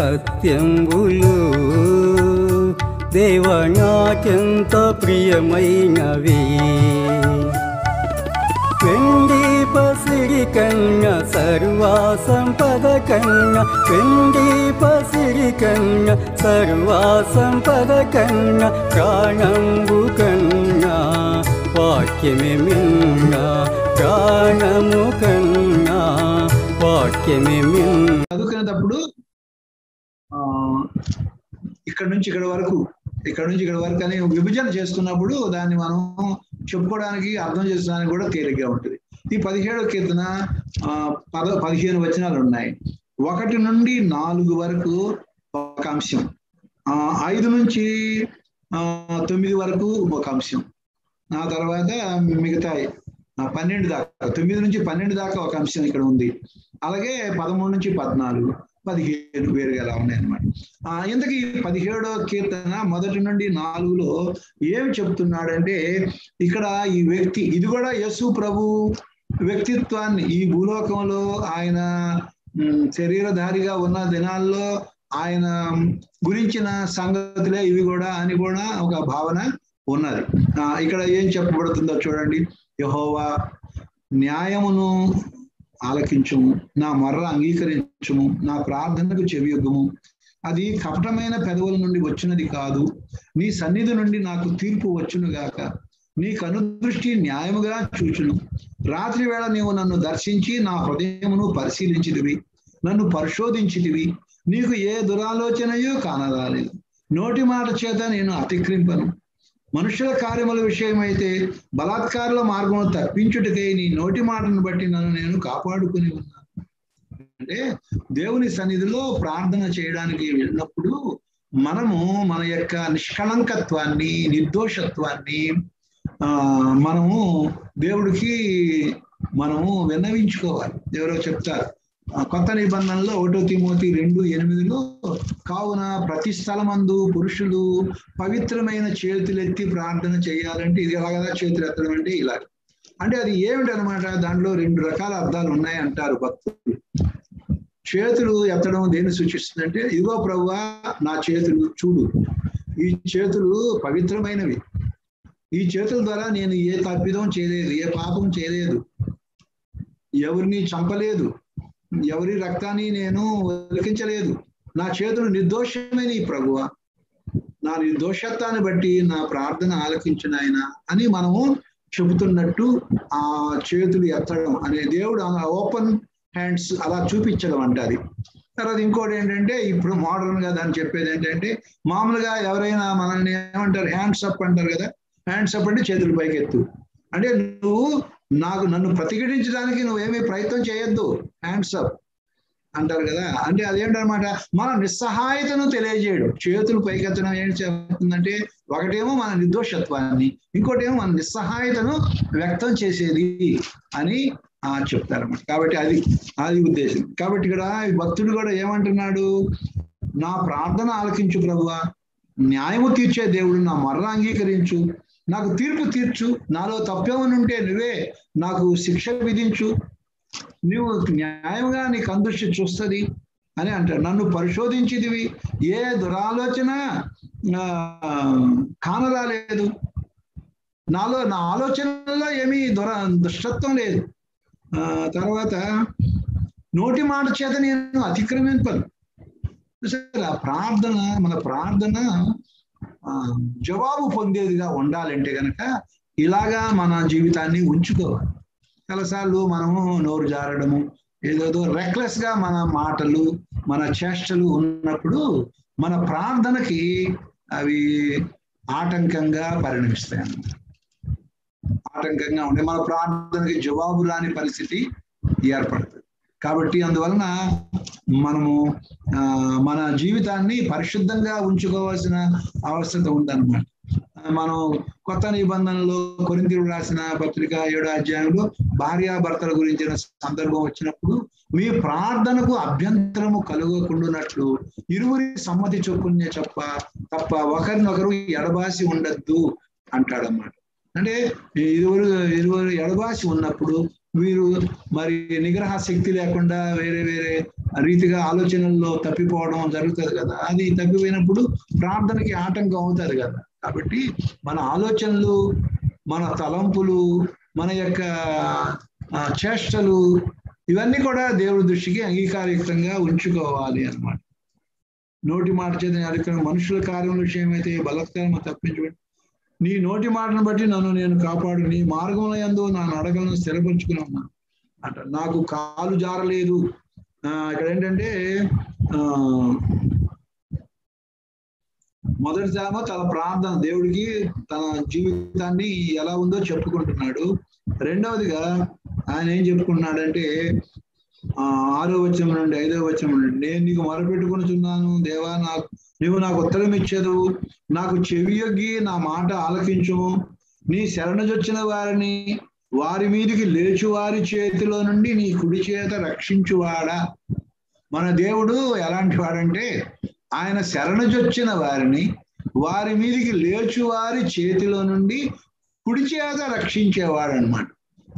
ఈ దేవ నాకెంత దేవనాకెంత ప్రియమైనవి. వెండి పసిరి కన్న సర్వా సంపద కన్న వెండి పసిరి కన్న సర్వా సంపద కన్న ప్రాణంబు కన్న వాక్యమే మిన్న ప్రాణము కన్న వాక్యమే మిన్న. చదువుకునేటప్పుడు ఇక్కడ నుంచి ఇక్కడ వరకు ఇక్కడ నుంచి ఇక్కడ వరకు అని విభజన చేస్తున్నప్పుడు దాన్ని మనం చెప్పుకోవడానికి అర్థం చేసుకోవడానికి కూడా తేలిగ్గా ఉంటుంది. ఈ పదిహేడో కీర్తన ఆ, పద పదిహేను వచనాలు ఉన్నాయి. ఒకటి నుండి నాలుగు వరకు ఒక అంశం. ఐదు నుంచి ఆ, తొమ్మిది వరకు ఒక అంశం. ఆ తర్వాత మిగతా పన్నెండు దాకా తొమ్మిది నుంచి పన్నెండు దాకా ఒక అంశం ఇక్కడ ఉంది. అలాగే పదమూడు నుంచి పద్నాలుగు. పదిహేను వేరుగా ఎలా ఉన్నాయన్నమాట ఇంతకీ పదిహేడో కీర్తన మొదటి నుండి నాలుగులో ఏమి చెప్తున్నాడంటే ఇక్కడ ఈ వ్యక్తి ఇది కూడా యశు ప్రభు వ్యక్తిత్వాన్ని ఈ భూలోకంలో ఆయన శరీరధారిగా ఉన్న దినాల్లో ఆయన గురించిన సంగతులే ఇవి కూడా అని కూడా ఒక భావన ఉన్నది. ఆ, ఇక్కడ ఏం చెప్పబడుతుందో చూడండి. యహోవా న్యాయమును ఆలకించుము నా మొర్ర అంగీకరించుము నా ప్రార్థనకు చెవియొగ్గుము అది కపటమైన పెదవుల నుండి వచ్చినది కాదు. నీ సన్నిధి నుండి నాకు తీర్పు వచ్చును గాక. నీ కనుదృష్టి న్యాయముగా చూచును. రాత్రి వేళ నీవు నన్ను దర్శించి నా హృదయమును పరిశీలించిదివి నన్ను పరిశోధించితివి. నీకు ఏ దురాలోచనయో కానరాలేదు. నోటి మాట చేత నేను అతిక్రింపను. మనుషుల కార్యముల విషయమైతే బలాత్కారుల మార్గం తప్పించుటకై నీ నోటి మాటను బట్టి నన్ను నేను కాపాడుకుని ఉన్నాను. అంటే దేవుని సన్నిధిలో ప్రార్థన చేయడానికి వెళ్ళినప్పుడు మనము మన యొక్క నిష్కళంకత్వాన్ని నిర్దోషత్వాన్ని మనము దేవుడికి మనము విన్నవించుకోవాలి. ఎవరో చెప్తారు కొత్త నిబంధనలో ఒకటో తిమోతి రెండు ఎనిమిదిలో కావున ప్రతి స్థలమందు పురుషులు పవిత్రమైన చేతులెత్తి ప్రార్థన చేయాలంటే ఇది ఎలా కదా? చేతులు ఎత్తడం అంటే ఇలా. అంటే అది ఏమిటి అనమాట దాంట్లో రెండు రకాల అర్థాలు ఉన్నాయి అంటారు భక్తులు. చేతులు ఎత్తడం దేన్ని సూచిస్తుందంటే ఇదిగో ప్రవ్వా నా చేతులు చూడు. ఈ చేతులు పవిత్రమైనవి. ఈ చేతుల ద్వారా నేను ఏ తప్పిదం చేయలేదు ఏ పాపం చేయలేదు. ఎవరిని చంపలేదు. ఎవరి రక్తాన్ని నేను ఉలికించలేదు. నా చేతులు నిర్దోషమైన ఈ ప్రభువ. నా నిర్దోషత్వాన్ని బట్టి నా ప్రార్థన ఆలకించిన ఆయన అని మనము చెబుతున్నట్టు ఆ చేతులు ఎత్తడం అనే దేవుడు ఓపెన్ హ్యాండ్స్ అలా చూపించడం అంటారు తర్వాత ఇంకోటి ఏంటంటే ఇప్పుడు మోడర్న్గా దాన్ని చెప్పేది ఏంటంటే మామూలుగా ఎవరైనా మనల్ని ఏమంటారు హ్యాండ్స్ అప్ అంటారు కదా. హ్యాండ్స్ అప్ అంటే చేతులు పైకెత్తు. అంటే నువ్వు నాకు నన్ను ప్రతిఘటించడానికి నువ్వేమీ ప్రయత్నం చేయొద్దు. హ్యాండ్స్ అప్ అంటారు కదా. అంటే అదేంటనమాట మన నిస్సహాయతను తెలియజేయడం. చేతులు పైకెత్తడం ఏం చెప్తుందంటే ఒకటేమో మన నిర్దోషత్వాన్ని ఇంకోటేమో మన నిస్సహాయతను వ్యక్తం చేసేది అని ఆ చెప్తారన్నమాట. కాబట్టి అది అది ఉద్దేశం. కాబట్టి ఇక్కడ భక్తుడు కూడా ఏమంటున్నాడు? నా ప్రార్థన ఆలకించు ప్రభువా. న్యాయము తీర్చే దేవుడు నా మరణ అంగీకరించు నాకు తీర్పు తీర్చు. నాలో తప్పేమనుంటే నువ్వే నాకు శిక్ష విధించు. నువ్వు న్యాయంగా నీకు అందృష్టి చూస్తుంది అని అంటాడు. నన్ను పరిశోధించిదివి. ఏ దురాలోచన కానరాలేదు నాలో నా ఆలోచనలో ఏమీ దుర దుష్టత్వం లేదు. తర్వాత నోటి మాట చేత నేను అతిక్రమింపను. చూసారా? ప్రార్థన మన ప్రార్థన జవాబు పొందేదిగా ఉండాలంటే కనుక ఇలాగా మన జీవితాన్ని ఉంచుకోవాలి చాలాసార్లు మనము నోరు జారడము ఏదేదో రెక్లెస్గా మన మాటలు మన చేష్టలు ఉన్నప్పుడు మన ప్రార్థనకి అవి ఆటంకంగా పరిణమిస్తాయి అన్నమాట. ఆటంకంగా ఉండే మన ప్రార్థనకి జవాబు రాని పరిస్థితి ఏర్పడుతుంది. కాబట్టి అందువలన మనము ఆ, మన జీవితాన్ని పరిశుద్ధంగా ఉంచుకోవాల్సిన అవసరం ఉందన్నమాట. మనం కొత్త నిబంధనలో కొరింతలు రాసిన పత్రిక ఏడో అధ్యాయంలో భార్యాభర్తల గురించిన సందర్భం వచ్చినప్పుడు మీ ప్రార్థనకు అభ్యంతరము కలుగకుండానట్లు ఇరువురి సమ్మతి చొప్పునే చెప్ప తప్ప ఒకరినొకరు ఎడబాసి ఉండద్దు అంటాడన్నమాట. అంటే ఇరువురు ఇరువురు ఎడబాసి ఉన్నప్పుడు వీరు మరి నిగ్రహ శక్తి లేకుండా వేరే వేరే రీతిగా ఆలోచనల్లో తప్పిపోవడం జరుగుతుంది కదా. అది తప్పిపోయినప్పుడు ప్రార్థనకి ఆటంకం అవుతుంది కదా. కాబట్టి మన ఆలోచనలు మన తలంపులు మన యొక్క చేష్టలు ఇవన్నీ కూడా దేవుడి దృష్టికి అంగీకారయుక్తంగా ఉంచుకోవాలి అన్నమాట. నోటి మాట చేత అధికారం మనుషుల కార్యం విషయమైతే బలత్కారం తప్పించబడి నీ నోటి మాటను బట్టి నన్ను నేను కాపాడు. నీ మార్గంలో ఎందు నా నడకలను స్థిరపరుచుకుని ఉన్నాను అంట నాకు కాలు జారలేదు. ఇక్కడ ఏంటంటే ఆ మొదటిసారి తన ప్రార్థన దేవుడికి తన జీవితాన్ని ఎలా ఉందో చెప్పుకుంటున్నాడు. రెండవదిగా ఆయన ఏం చెప్పుకుంటున్నాడంటే ఆరో వచనం నుండి ఐదో వచనం నుండి నేను నీకు మొరపెట్టుకునిచున్నాను దేవా నాకు నీవు నాకు ఉత్తరం ఇచ్చేదు. నాకు చెవియొగ్గి నా మాట ఆలకించు. నీ శరణజొచ్చిన వారిని వారి మీదికి లేచు వారి చేతిలో నుండి నీ కుడి చేత రక్షించువాడా. మన దేవుడు ఎలాంటి వాడంటే ఆయన శరణజొచ్చిన వారిని వారి మీదికి లేచు వారి చేతిలో నుండి కుడి చేత రక్షించేవాడు అనమాట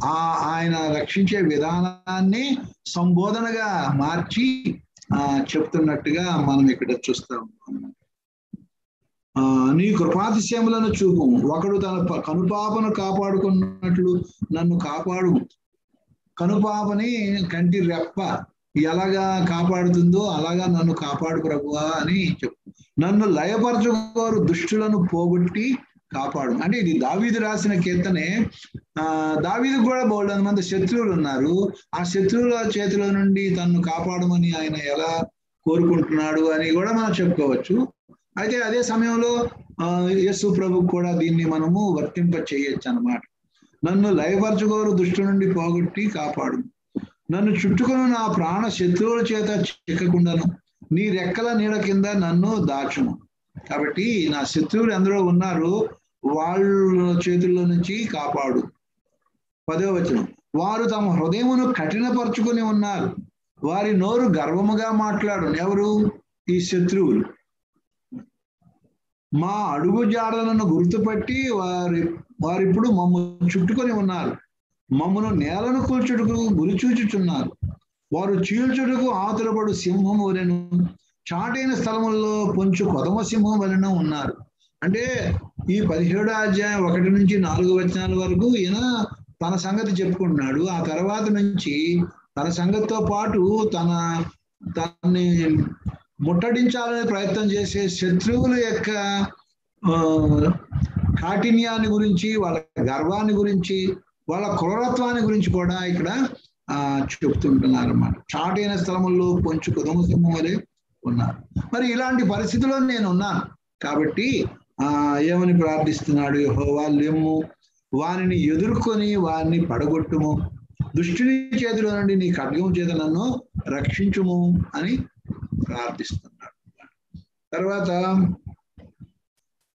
ఆ ఆయన రక్షించే విధానాన్ని సంబోధనగా మార్చి ఆ చెప్తున్నట్టుగా మనం ఇక్కడ చూస్తాం ఆ నీ కృపాతిశయములను చూపు. ఒకడు తన కనుపాపను కాపాడుకున్నట్లు నన్ను కాపాడు. కనుపాపని కంటి రెప్ప ఎలాగా కాపాడుతుందో అలాగా నన్ను కాపాడు ప్రభువా అని చెప్పు. నన్ను లయపరచుకోరు దుష్టులను పోగొట్టి కాపాడు. అంటే ఇది దావీదు రాసిన కీర్తనే. ఆ దావీదు కూడా బోల్డ్ మంది శత్రువులు ఉన్నారు. ఆ శత్రువుల చేతిలో నుండి తన్ను కాపాడమని ఆయన ఎలా కోరుకుంటున్నాడు అని కూడా మనం చెప్పుకోవచ్చు. అయితే అదే సమయంలో ఆ యేసు ప్రభు కూడా దీన్ని మనము వర్తింప చేయొచ్చు అన్నమాట నన్ను లయపరచుకోరు దుష్టు నుండి పోగొట్టి కాపాడు. నన్ను చుట్టుకుని నా ప్రాణ శత్రువుల చేత చిక్కకుండాను. నీ రెక్కల నీడ కింద నన్ను దాచుము. కాబట్టి నా శత్రువులు ఎందరో ఉన్నారు. వాళ్ళ చేతుల్లో నుంచి కాపాడు. పదవ వచనం. వారు తమ హృదయమును కఠినపరుచుకొని ఉన్నారు. వారి నోరు గర్వముగా మాట్లాడు ఎవరు? ఈ శత్రువులు. మా అడుగు జాడలను గుర్తుపట్టి వారి వారిప్పుడు మమ్మల్ని చుట్టుకొని ఉన్నారు. మమ్మను నేలను కూల్చుటకు గురిచూచుచున్నారు వారు చీల్చుటకు ఆతురపడు సింహం వలెను చాటైన స్థలముల్లో పొంచు కొదమ సింహం వలన ఉన్నారు. అంటే ఈ పదిహేడో అధ్యాయం ఒకటి నుంచి నాలుగు వచనాల వరకు ఈయన తన సంగతి చెప్పుకుంటున్నాడు. ఆ తర్వాత నుంచి తన సంగతితో పాటు తన తనని ముట్టడించాలనే ప్రయత్నం చేసే శత్రువుల యొక్క కాఠిన్యాన్ని గురించి వాళ్ళ గర్వాన్ని గురించి వాళ్ళ క్రూరత్వాన్ని గురించి కూడా ఇక్కడ ఆ చెప్తుంటున్నారు అన్నమాట చాటైన స్థలముల్లో కొంచెం కుదుమ సింహం వలె ఉన్నారు. మరి ఇలాంటి పరిస్థితిలో నేను ఉన్నాను కాబట్టి ఆ ఏమని ప్రార్థిస్తున్నాడు యహోవా? లెమ్ము. వారిని ఎదుర్కొని వారిని పడగొట్టుము. దుష్టుని చేతిలో నుండి నీ ఖడ్గం చేత నన్ను రక్షించుము అని ప్రార్థిస్తున్నాడు. తర్వాత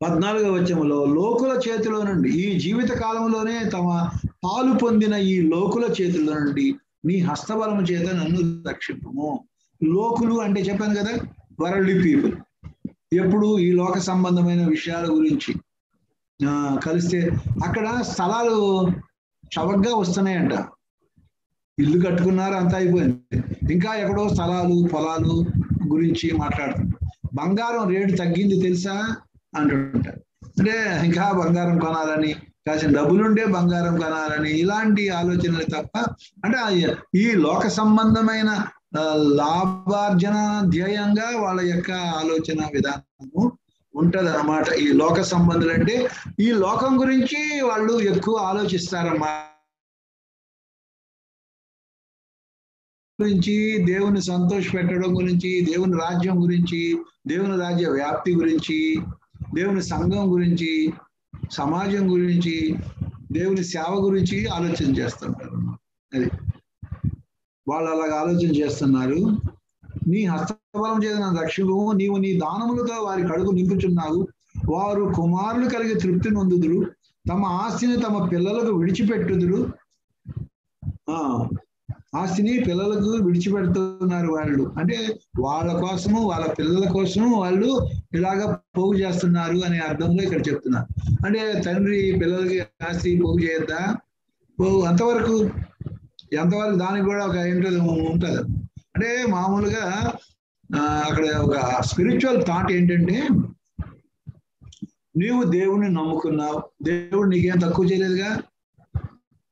పద్నాలుగవ వచనంలో లోకుల చేతిలో నుండి ఈ జీవిత కాలంలోనే తమ పాలు పొందిన ఈ లోకుల చేతిలో నుండి నీ హస్తబలము చేత నన్ను రక్షింపము. లోకులు అంటే చెప్పాను కదా వరల్డ్ పీపుల్. ఎప్పుడు ఈ లోక సంబంధమైన విషయాల గురించి ఆ, కలిస్తే అక్కడ స్థలాలు చవకగా వస్తున్నాయంట. ఇల్లు కట్టుకున్నారు అంతా అయిపోయింది. ఇంకా ఎక్కడో స్థలాలు పొలాలు గురించి మాట్లాడుతుంటారు బంగారం రేటు తగ్గింది తెలుసా? అంటుంటారు. అంటే ఇంకా బంగారం కొనాలని కాసిన డబ్బులుండే బంగారం కొనాలని ఇలాంటి ఆలోచనలు తప్ప అంటే ఈ లోక సంబంధమైన లాభార్జన ధ్యేయంగా వాళ్ళ యొక్క ఆలోచన విధానము ఉంటది అనమాట ఈ లోక సంబంధులు అంటే ఈ లోకం గురించి వాళ్ళు ఎక్కువ ఆలోచిస్తారన్నమాట. గురించి దేవుని సంతోష పెట్టడం గురించి దేవుని రాజ్యం గురించి దేవుని రాజ్య వ్యాప్తి గురించి దేవుని సంఘం గురించి సమాజం గురించి దేవుని సేవ గురించి ఆలోచన చేస్తుంటారు అది. వాళ్ళు అలాగ ఆలోచన చేస్తున్నారు. నీ హస్తబలం చేసిన నా నీవు నీ దానములతో వారి కడుగు నింపుచున్నావు. వారు కుమారులు కలిగి తృప్తి నొందుదురు. తమ ఆస్తిని తమ పిల్లలకు విడిచిపెట్టుదురు. ఆ ఆస్తిని పిల్లలకు విడిచిపెడుతున్నారు వాళ్ళు. అంటే వాళ్ళ కోసము వాళ్ళ పిల్లల కోసము వాళ్ళు ఇలాగ పోగు చేస్తున్నారు అనే అర్థంలో ఇక్కడ చెప్తున్నారు. అంటే తండ్రి పిల్లలకి ఆస్తి పోగు చేయొద్దా? అంతవరకు ఎంతవరకు దానికి కూడా ఒక ఏంటో ఉంటుంది. అంటే మామూలుగా అక్కడ ఒక స్పిరిచువల్ థాట్ ఏంటంటే నీవు దేవుణ్ణి నమ్ముకున్నావు దేవుడు నీకేం తక్కువ చేయలేదుగా?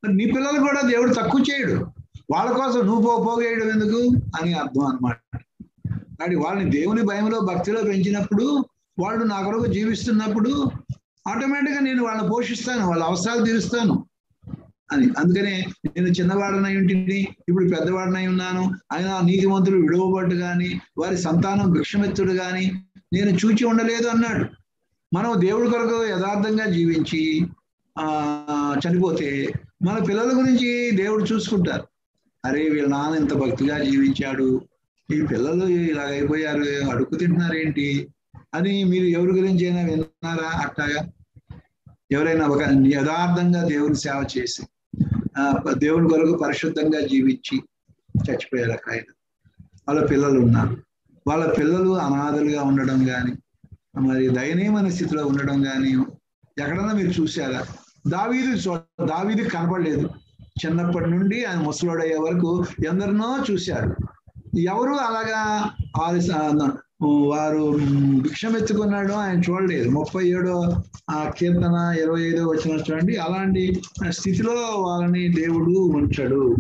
నీ పిల్లలు కూడా దేవుడు తక్కువ చేయడు. వాళ్ళ కోసం నువ్వు పో పోగేయడం ఎందుకు? అని అర్థం అన్నమాట. కాబట్టి వాళ్ళని దేవుని భయంలో భక్తిలో పెంచినప్పుడు వాళ్ళు నా కొరకు జీవిస్తున్నప్పుడు ఆటోమేటిక్గా నేను వాళ్ళని పోషిస్తాను వాళ్ళ అవసరాలు తీరుస్తాను. అని. అందుకనే నేను చిన్నవాడనై ఉంటుంది ఇప్పుడు పెద్దవాడనై ఉన్నాను. ఆయన నీతిమంతులు విడవబడ్డు గాని వారి సంతానం భిక్షమెత్తుడు గాని నేను చూచి ఉండలేదు అన్నాడు. మనం దేవుడి కొరకు యథార్థంగా జీవించి ఆ చనిపోతే మన పిల్లల గురించి దేవుడు చూసుకుంటారు. అరే వీళ్ళ నాన్న ఇంత భక్తిగా జీవించాడు. ఈ పిల్లలు ఇలా అయిపోయారు అడుగు తింటున్నారేంటి? అని మీరు ఎవరి గురించి అయినా విన్నారా అట్టాగా? ఎవరైనా ఒక యథార్థంగా దేవుని సేవ చేసి దేవుని కొరకు పరిశుద్ధంగా జీవించి చచ్చిపోయారు అక్కడ ఆయన. వాళ్ళ పిల్లలు ఉన్నారు. వాళ్ళ పిల్లలు అనాథలుగా ఉండడం కానీ మరి దయనీయమైన స్థితిలో ఉండడం కానీ ఎక్కడన్నా మీరు చూసారా దావీది దావీది కనపడలేదు. చిన్నప్పటి నుండి ఆయన ముసలోడయ్యే వరకు ఎందరినో చూశారు. ఎవరు అలాగా వారు భిక్షమెత్తుకున్నాడు ఆయన చూడలేదు. ముప్పై ఏడో ఆ కీర్తన ఇరవై ఐదో వచ్చిన చూడండి. అలాంటి స్థితిలో వాళ్ళని దేవుడు ఉంచడు.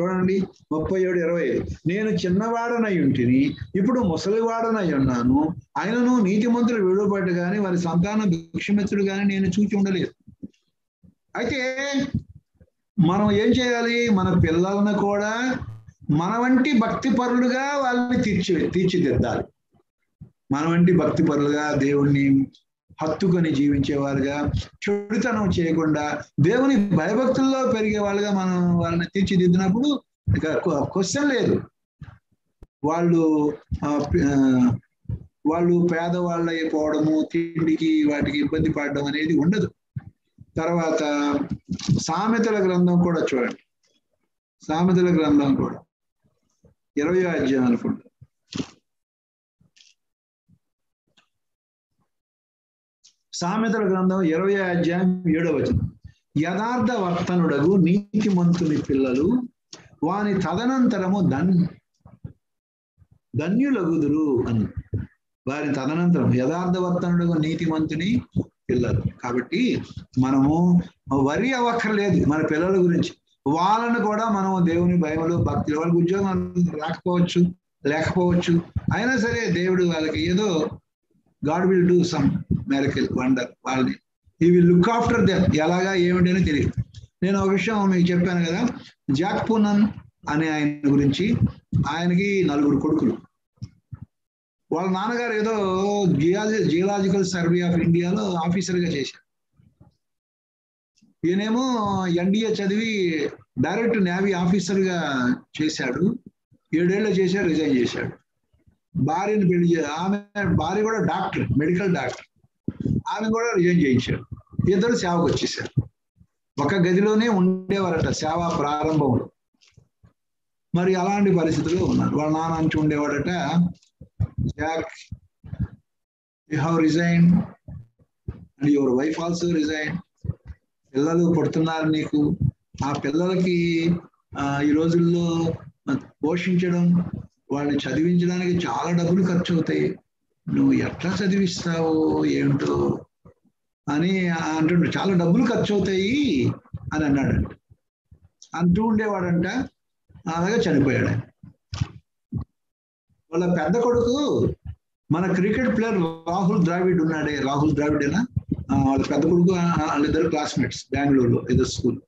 చూడండి ముప్పై ఏడు ఇరవై ఐదు. నేను చిన్నవాడనై ఉంటిని ఇప్పుడు ముసలివాడనై ఉన్నాను. ఆయనను నీతిమంతులు విడుబడ్డు కానీ వారి సంతానం భిక్షమెత్తుడు కానీ నేను చూచి ఉండలేదు. అయితే మనం ఏం చేయాలి? మన పిల్లలను కూడా మన వంటి భక్తి పరులుగా వాళ్ళని తీర్చి తీర్చిదిద్దాలి. మన వంటి భక్తి పరులుగా దేవుణ్ణి హత్తుకొని జీవించేవారుగా చెడుతనం చేయకుండా దేవుని భయభక్తుల్లో పెరిగే వాళ్ళుగా మనం వాళ్ళని తీర్చిదిద్దినప్పుడు ఇక క్వశ్చన్ లేదు. వాళ్ళు ఆ, వాళ్ళు పేదవాళ్ళు అయిపోవడము తిండికి వాటికి ఇబ్బంది పడడం అనేది ఉండదు. తర్వాత సామెతల గ్రంథం కూడా చూడండి. సామెతల గ్రంథం కూడా. ఇరవై అధ్యాయం అనుకుంటా. సామెతల గ్రంథం ఇరవై అధ్యాయం ఏడవ వచనం. యథార్థ వర్తనుడగు నీతిమంతుని పిల్లలు వాని తదనంతరము ధన్ ధన్యులగుదురు అని. వారి తదనంతరం యథార్థ వర్తనుడగు నీతిమంతుని పిల్లలు. కాబట్టి మనము వరి అవ్వక్కర్లేదు మన పిల్లల గురించి. వాళ్ళను కూడా మనం దేవుని భయములు భక్తి వాళ్ళకి ఉద్యోగం రాకపోవచ్చు లేకపోవచ్చు అయినా సరే దేవుడు వాళ్ళకి ఏదో god will do some miracle wonder వాళ్ళని. ఈ విల్ లుక్ ఆఫ్టర్ దెమ్ ఎలాగా ఏమిటని తెలియదు. నేను ఒక విషయం మీకు చెప్పాను కదా జాక్ పూనన్ అనే ఆయన గురించి ఆయనకి నలుగురు కొడుకులు. వాళ్ళ నాన్నగారు ఏదో జియాలజీ జియలాజికల్ సర్వే ఆఫ్ ఇండియాలో ఆఫీసర్గా చేశారు. ఈయనేమో ఎన్డీఏ చదివి డైరెక్ట్ నేవీ ఆఫీసర్గా చేశాడు. ఏడేళ్ళు చేశాడు రిజైన్ చేశాడు. భార్యని పెళ్ళి ఆమె భార్య కూడా డాక్టర్ మెడికల్ డాక్టర్. ఆమె కూడా రిజైన్ చేయించాడు. ఇద్దరు సేవకు వచ్చేసారు. ఒక గదిలోనే ఉండేవారట సేవ ప్రారంభంలో మరి అలాంటి పరిస్థితుల్లో ఉన్నారు వాళ్ళ నాన్న నుంచి ఉండేవాడట Jack you have resign and your wife also resign. పిల్లలు పుడుతున్నారు నీకు ఆ పిల్లలకి ఈ రోజుల్లో పోషించడం వాళ్ళని చదివించడానికి చాలా డబ్బులు ఖర్చు అవుతాయి నువ్వు ఎట్లా చదివిస్తావు ఏమిటో అని అంటుండు. చాలా డబ్బులు ఖర్చు అవుతాయి అని అన్నాడంట అంటూ ఉండేవాడంట. అలాగే చనిపోయాడు వాళ్ళ పెద్ద కొడుకు మన క్రికెట్ ప్లేయర్ రాహుల్ ద్రావిడ్ ఉన్నాడే. రాహుల్ ద్రావిడేనా? వాళ్ళ పెద్ద కొడుకు వాళ్ళిద్దరు క్లాస్మేట్స్ బెంగళూరులో ఏదో స్కూల్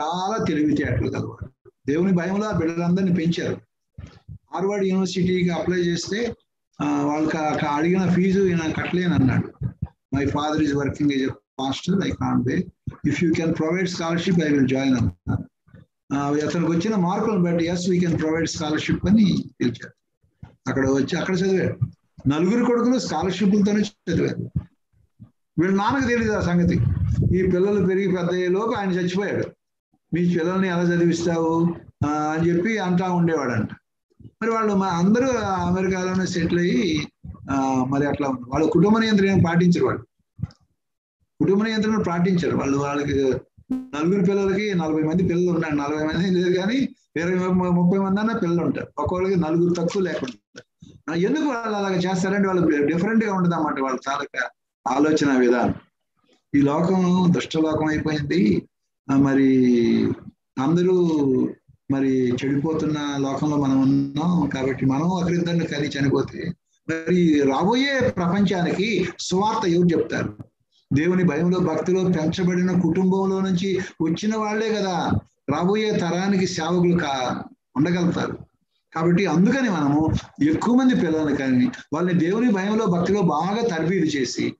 చాలా తెలివితేటలు కలవాడు దేవుని భయంలో ఆ బిడ్డలందరినీ పెంచారు. హార్వర్డ్ యూనివర్సిటీకి అప్లై చేస్తే వాళ్ళకి అడిగిన ఫీజు ఈయన కట్టలేను అన్నాడు. My father is working as pastor I can pay if you can provide scholarship I will join అన్నాను అతనికి వచ్చిన మార్కులను బట్టి yes we can provide scholarship అని పిలిచారు. అక్కడ వచ్చి అక్కడ చదివాడు. నలుగురు కొడుకులు స్కాలర్షిప్లతోనే చదివారు. వీళ్ళ నాన్నకు తెలియదు ఆ సంగతి. ఈ పిల్లలు పెరిగి పెద్ద అయ్యేలోపు ఆయన చచ్చిపోయాడు. మీ పిల్లల్ని ఎలా చదివిస్తావు? అని చెప్పి అంటా ఉండేవాడంట. మరి వాళ్ళు మా అందరూ అమెరికాలోనే సెటిల్ అయ్యి మరి అట్లా ఉన్నారు. వాళ్ళ కుటుంబ నియంత్రణ పాటించరు వాళ్ళు. కుటుంబ నియంత్రణ పాటించారు. వాళ్ళు వాళ్ళకి నలుగురు పిల్లలకి నలభై మంది పిల్లలు ఉన్నారు. నలభై మంది లేదు కానీ ఇరవై ముప్పై మంది అన్న పిల్లలు ఉంటారు. ఒక్కొక్కరికి నలుగురు తక్కువ లేకుండా. ఎందుకు వాళ్ళు అలాగ చేస్తారంటే వాళ్ళు డిఫరెంట్గా అన్నమాట వాళ్ళ తాలూకా ఆలోచన విధానం. ఈ లోకం దుష్టలోకం అయిపోయింది. మరి అందరూ మరి చెడిపోతున్న లోకంలో మనం ఉన్నాం కాబట్టి మనం ఒకరిద్దరిని కలిగి చనిపోతే మరి రాబోయే ప్రపంచానికి సువార్త ఎవరు చెప్తారు? దేవుని భయంలో భక్తిలో పెంచబడిన కుటుంబంలో నుంచి వచ్చిన వాళ్ళే కదా రాబోయే తరానికి సేవకులు కా ఉండగలుగుతారు. కాబట్టి అందుకని మనము ఎక్కువ మంది పిల్లలు కానీ వాళ్ళని దేవుని భయంలో భక్తిలో బాగా తరబీదు చేసి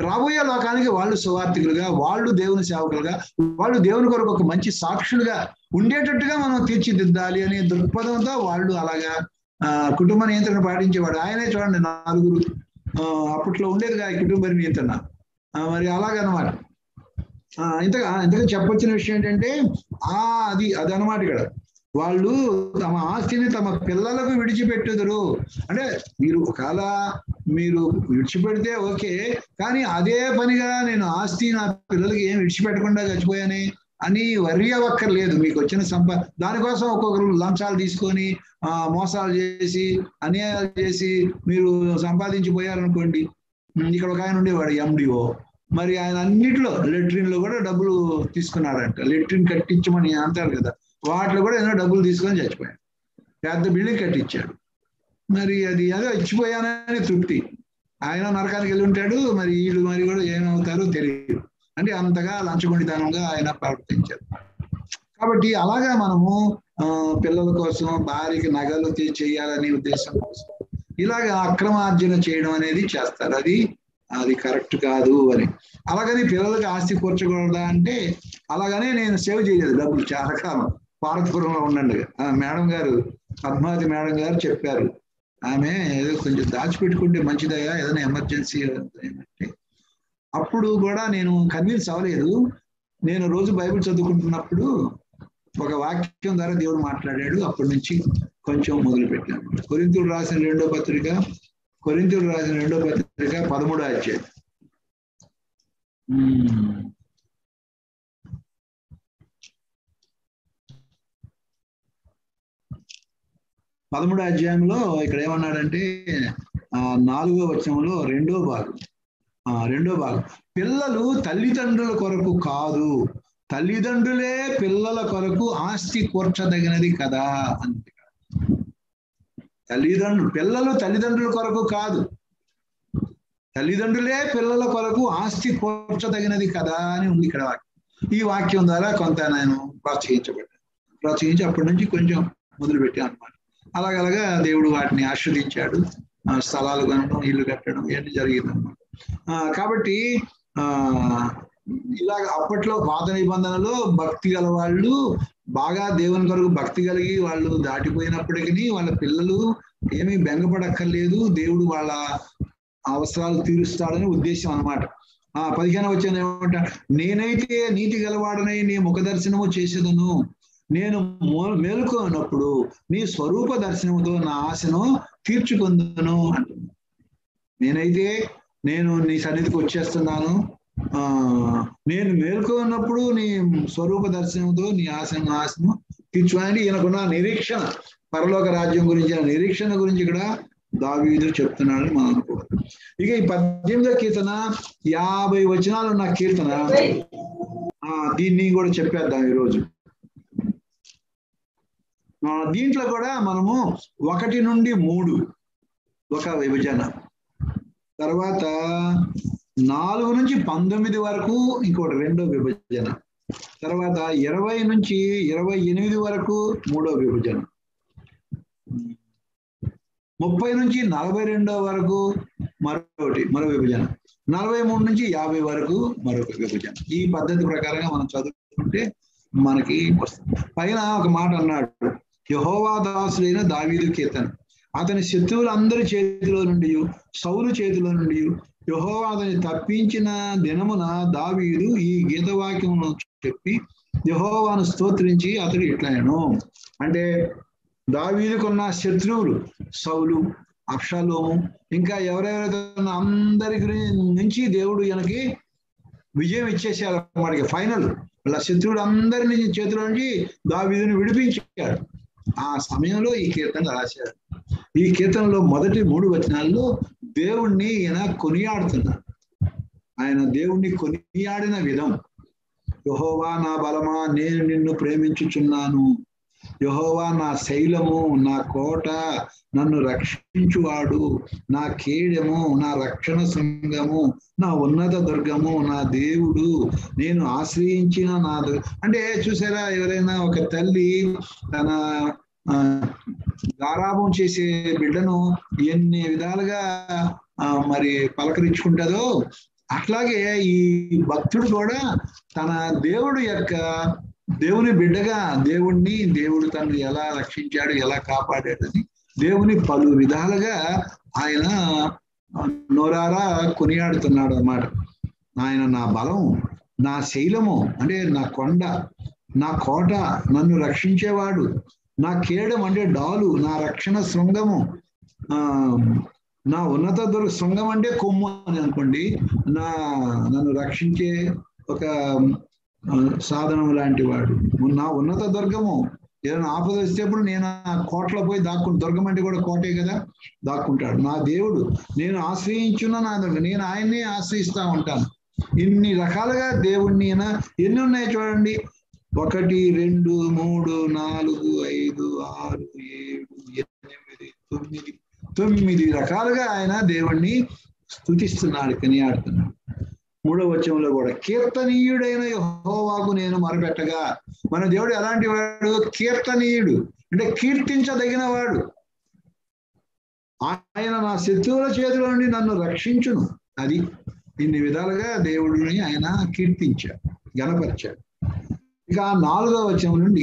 రాబోయే లోకానికి వాళ్ళు సువార్థికులుగా వాళ్ళు దేవుని సేవకులుగా వాళ్ళు దేవుని కొరకు ఒక మంచి సాక్షులుగా ఉండేటట్టుగా మనం తీర్చిదిద్దాలి అనే దృక్పథంతో వాళ్ళు అలాగా ఆ, కుటుంబ నియంత్రణ పాటించేవాడు. ఆయనే చూడండి నలుగురు అప్పట్లో ఉండేదిగా ఈ కుటుంబ నియంత్రణ. మరి అలాగనమాట. ఆ, ఇంతగా ఇంతగా చెప్పొచ్చిన విషయం ఏంటంటే ఆ అది అదనమాట ఇక్కడ. వాళ్ళు తమ ఆస్తిని తమ పిల్లలకు విడిచిపెట్టుదురు. అంటే మీరు ఒకవేళ మీరు విడిచిపెడితే ఓకే కానీ అదే పనిగా నేను ఆస్తి నా పిల్లలకి ఏం విడిచిపెట్టకుండా చచ్చిపోయాని అని వర్రీ అవ్వక్కర్లేదు. మీకు వచ్చిన సంపద దానికోసం ఒక్కొక్కరు లంచాలు తీసుకొని మోసాలు చేసి అన్యాయాలు చేసి మీరు సంపాదించిపోయారనుకోండి. ఇక్కడ ఒక ఆయన ఉండేవాడు ఎండిఓ మరి ఆయన అన్నిట్లో లెట్రిన్లో కూడా డబ్బులు తీసుకున్నారంట లెట్రిన్ కట్టించమని అంటారు కదా వాటిలో కూడా ఏదైనా డబ్బులు తీసుకొని చచ్చిపోయాడు. పెద్ద బిల్డింగ్ కట్టించాడు. మరి అది ఏదో ఇచ్చిపోయానని తృప్తి. ఆయన నరకానికి వెళ్ళి ఉంటాడు మరి వీళ్ళు మరి కూడా ఏమవుతారో తెలియదు అంటే అంతగా లంచగొండితనంగా ఆయన ప్రవర్తించారు. కాబట్టి అలాగా మనము ఆ, పిల్లల కోసం భార్యకి నగలు చేయాలనే ఉద్దేశం కోసం ఇలాగ అక్రమార్జన చేయడం అనేది చేస్తారు. అది అది కరెక్ట్ కాదు అని. అలాగని పిల్లలకి ఆస్తి కూర్చకూడదా అంటే అలాగనే నేను సేవ్ చేయలేదు డబ్బులు చాలా కాలం. భారతపురంలో ఉండండి. మేడం గారు పద్మావతి మేడం గారు చెప్పారు. ఆమె ఏదో కొంచెం దాచిపెట్టుకుంటే మంచిదయ్యా ఏదైనా ఎమర్జెన్సీ అంటే అప్పుడు కూడా నేను కన్విన్స్ అవ్వలేదు. నేను రోజు బైబిల్ చదువుకుంటున్నప్పుడు ఒక వాక్యం ద్వారా దేవుడు మాట్లాడాడు. అప్పటి నుంచి కొంచెం మొదలు పెట్టాను కొరింతుడు రాసిన రెండో పత్రిక కొరింతుడు రాసిన రెండో పత్రిక పదమూడో అధ్యాయం. పదమూడో అధ్యాయంలో ఇక్కడ ఏమన్నాడంటే ఆ నాలుగో వచనంలో రెండో భాగం. ఆ రెండో భాగం. పిల్లలు తల్లిదండ్రుల కొరకు కాదు తల్లిదండ్రులే పిల్లల కొరకు ఆస్తి కూర్చదగినది కదా అని తల్లిదండ్రులు పిల్లలు తల్లిదండ్రుల కొరకు కాదు. తల్లిదండ్రులే పిల్లల కొరకు ఆస్తి కూర్చదగినది కదా అని ఉంది ఇక్కడ వాక్యం. ఈ వాక్యం ద్వారా కొంత నేను ప్రోత్సహించబడ్డాను. ప్రోత్సహించి అప్పటి నుంచి కొంచెం మొదలు పెట్టాను అనమాట అలాగలాగా దేవుడు వాటిని ఆస్వాదించాడు. స్థలాలు కొనడం ఇల్లు కట్టడం ఇవన్నీ జరిగింది అనమాట కాబట్టి ఆ ఇలాగ అప్పట్లో పాత నిబంధనలో భక్తి గల వాళ్ళు బాగా దేవుని కొరకు భక్తి కలిగి వాళ్ళు దాటిపోయినప్పటికీ వాళ్ళ పిల్లలు ఏమీ బెంగపడక్కర్లేదు. దేవుడు వాళ్ళ అవసరాలు తీరుస్తాడని ఉద్దేశం అన్నమాట. ఆ పదిహేను వచ్చిన ఏమంట నేనైతే నీతి గలవాడనై నీ ముఖ దర్శనము చేసేదను. నేను మేలుకొనప్పుడు నీ స్వరూప దర్శనముతో నా ఆశను తీర్చుకుందును అంటుంది. నేనైతే నేను నీ సన్నిధికి వచ్చేస్తున్నాను. ఆ నేను మేల్కొన్నప్పుడు నీ స్వరూప దర్శనంతో నీ ఆశను ఆశను తీర్చుకోవాలని ఈయనకున్న నిరీక్షణ పరలోక రాజ్యం గురించి ఆ నిరీక్షణ గురించి ఇక్కడ దావీదు చెప్తున్నాడని మనం అనుకోవాలి ఇక ఈ పద్దెనిమిదో కీర్తన యాభై వచనాలు ఉన్న కీర్తన ఆ దీన్ని కూడా చెప్పేద్దాం ఈరోజు. దీంట్లో కూడా మనము ఒకటి నుండి మూడు ఒక విభజన. తర్వాత నాలుగు నుంచి పంతొమ్మిది వరకు ఇంకోటి రెండో విభజన. తర్వాత ఇరవై నుంచి ఇరవై ఎనిమిది వరకు మూడో విభజన. ముప్పై నుంచి నలభై రెండో వరకు మరొకటి మరో విభజన. నలభై మూడు నుంచి యాభై వరకు మరొక విభజన. ఈ పద్ధతి ప్రకారంగా మనం చదువుకుంటే మనకి వస్తుంది. పైన ఒక మాట అన్నాడు. యహోవా దాసులైన దావీదు కీర్తన అతని శత్రువులందరి చేతిలో నుండి సౌలు చేతిలో నుండి యహోవా అతని తప్పించిన దినమున దావీదు ఈ గీతవాక్యమును చెప్పి యహోవాను స్తోత్రించి అతడు ఇట్లనను అంటే దావీదుకున్న శత్రువులు సౌలు అప్షలోము ఇంకా ఎవరెవరైతే ఉన్న అందరి నుంచి దేవుడు ఈయనకి విజయం ఇచ్చేసారు మనకి ఫైనల్. వాళ్ళ శత్రువులు నుంచి చేతిలో నుంచి దావీదుని విడిపించాడు. ఆ సమయంలో ఈ కీర్తన రాశారు. ఈ కీర్తనలో మొదటి మూడు వచనాల్లో దేవుణ్ణి ఈయన కొనియాడుతున్నాడు. ఆయన దేవుణ్ణి కొనియాడిన విధం. యహోవా నా బలమా నేను నిన్ను ప్రేమించుచున్నాను. యహోవా నా శైలము నా కోట నన్ను రక్షించువాడు. నా కేడము నా రక్షణ సంఘము నా ఉన్నత దుర్గము నా దేవుడు. నేను ఆశ్రయించిన నా అంటే చూసారా ఎవరైనా ఒక తల్లి తన ఆ, చేసే బిడ్డను ఎన్ని విధాలుగా ఆ, మరి పలకరించుకుంటుందో అట్లాగే ఈ భక్తుడు కూడా తన దేవుడు యొక్క దేవుని బిడ్డగా దేవుణ్ణి దేవుడు తను ఎలా రక్షించాడు ఎలా కాపాడాడని దేవుని పలు విధాలుగా ఆయన నోరారా కొనియాడుతున్నాడు అన్నమాట ఆయన నా బలం నా శైలము అంటే నా కొండ నా కోట నన్ను రక్షించేవాడు. నా కేడం అంటే డాలు నా రక్షణ శృంగము ఆ నా ఉన్నత దుర్ శృంగం అంటే కొమ్ము అని అనుకోండి నా నన్ను రక్షించే ఒక సాధనం లాంటి వాడు. నా ఉన్నత దుర్గము ఏదైనా ఆపద వచ్చేప్పుడు నేను ఆ కోటలో పోయి దాక్కు దుర్గం అంటే కూడా కోటే కదా దాక్కుంటాడు. నా దేవుడు నేను ఆశ్రయించున్న నా దుర్గం నేను ఆయన్నే ఆశ్రయిస్తా ఉంటాను. ఇన్ని రకాలుగా దేవుడిని ఎన్ని ఉన్నాయి చూడండి? ఒకటి రెండు మూడు నాలుగు ఐదు ఆరు ఏడు ఎనిమిది తొమ్మిది. తొమ్మిది రకాలుగా ఆయన దేవుణ్ణి స్తుతిస్తున్నాడు కనియాడుతున్నాడు. మూడవ వచనంలో కూడా కీర్తనీయుడైన యహోవాకు నేను మరపెట్టగా మన దేవుడు ఎలాంటి వాడు? కీర్తనీయుడు. అంటే కీర్తించదగిన వాడు ఆయన నా శత్రువుల చేతిలో నుండి నన్ను రక్షించును. అది ఇన్ని విధాలుగా దేవుడిని ఆయన కీర్తించాడు గణపరిచాడు. ఇక నాలుగో నాలుగవ వచనం నుండి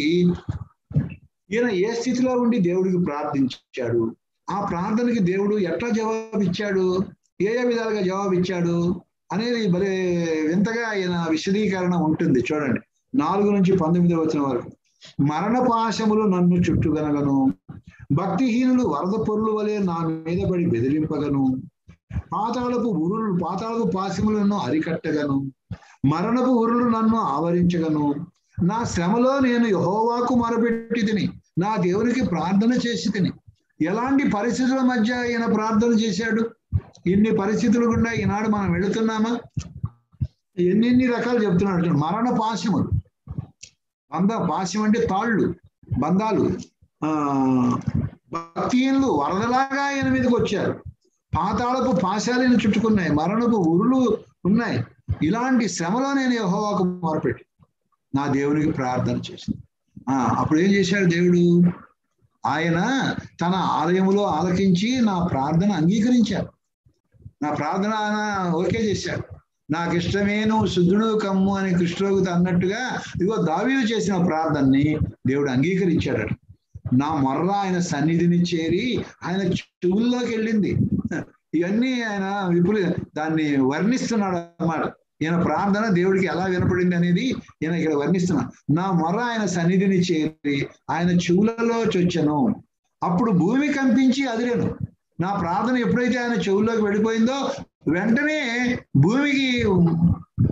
ఈయన ఏ స్థితిలో ఉండి దేవుడికి ప్రార్థించాడు? ఆ ప్రార్థనకి దేవుడు ఎట్లా జవాబు ఇచ్చాడు ఏ ఏ విధాలుగా జవాబిచ్చాడు? అనేది భలే వింతగా ఆయన విశదీకరణ ఉంటుంది. చూడండి. నాలుగు నుంచి పంతొమ్మిది వచ్చిన వరకు. మరణ పాశములు నన్ను చుట్టుగనగను. భక్తిహీనులు వరద పొరులు వలె నా మీద పడి బెదిరింపగను. పాతాళపు ఉరులు పాతాళపు పాశములను అరికట్టగను. మరణపు ఉరులు నన్ను ఆవరించగను. నా శ్రమలో నేను యహోవాకు మొరపెట్టి తిని నా దేవునికి ప్రార్థన చేసి తిని ఎలాంటి పరిస్థితుల మధ్య ఈయన ప్రార్థన చేశాడు? ఇన్ని పరిస్థితులు గుండా ఈనాడు మనం వెళుతున్నామా? ఎన్నెన్ని రకాలు చెప్తున్నాడు మరణ పాశములు. బంధ పాశం అంటే తాళ్ళు బంధాలు. ఆ భక్తిహీనులు వరదలాగా ఆయన మీదకి వచ్చారు. పాతాళపు పాశాలను చుట్టుకున్నాయి. మరణపు ఉరులు ఉన్నాయి. ఇలాంటి శ్రమలో నేను యహోవాకు మొరపెట్టి నా దేవునికి ప్రార్థన చేసింది ఆ అప్పుడు ఏం చేశాడు దేవుడు? ఆయన తన ఆలయంలో ఆలకించి నా ప్రార్థన అంగీకరించాడు. నా ప్రార్థన ఆయన ఓకే చేశాడు. నాకు ఇష్టమే నువ్వు శుద్ధుడు కమ్ము అని కృష్ణోగుత అన్నట్టుగా ఇదిగో దావీలు చేసిన ప్రార్థనని దేవుడు అంగీకరించాడట. నా మొర్ర ఆయన సన్నిధిని చేరి ఆయన చెవుల్లోకి వెళ్ళింది. ఇవన్నీ ఆయన విపుల దాన్ని వర్ణిస్తున్నాడు అన్నమాట. ఈయన ప్రార్థన దేవుడికి ఎలా వినపడింది అనేది ఈయన ఇక్కడ వర్ణిస్తున్నా. నా మొర్ర ఆయన సన్నిధిని చేరి ఆయన చెవులలో చొచ్చను. అప్పుడు భూమి కంపించి అదిరేను. నా ప్రార్థన ఎప్పుడైతే ఆయన చెవుల్లోకి వెళ్ళిపోయిందో వెంటనే భూమికి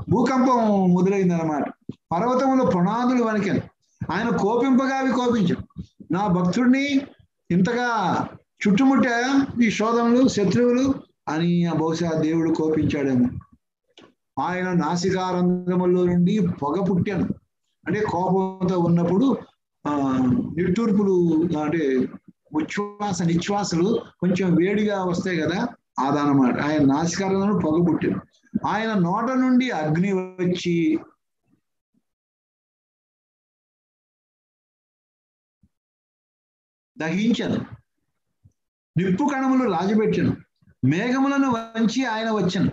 భూకంపం మొదలైంది అనమాట పర్వతములో పునాదులు వణికాను. ఆయన కోపింపగా అవి కోపించాను నా భక్తుడిని ఇంతగా చుట్టుముట్ట ఈ శోధనలు శత్రువులు అని బహుశా దేవుడు కోపించాడేమో. ఆయన నాసికారంధ్రములో నుండి పొగ పుట్టాను. అంటే కోపంతో ఉన్నప్పుడు ఆ నిట్టూర్పులు అంటే ఉచ్ఛ్వాస నిశ్వాసలు కొంచెం వేడిగా వస్తాయి కదా అదనమాట ఆయన నాసికారంలో పొగ పుట్టాను. ఆయన నోట నుండి అగ్ని వచ్చి దహించను. నిప్పు కణములు రాజబెట్టను మేఘములను వంచి ఆయన వచ్చను.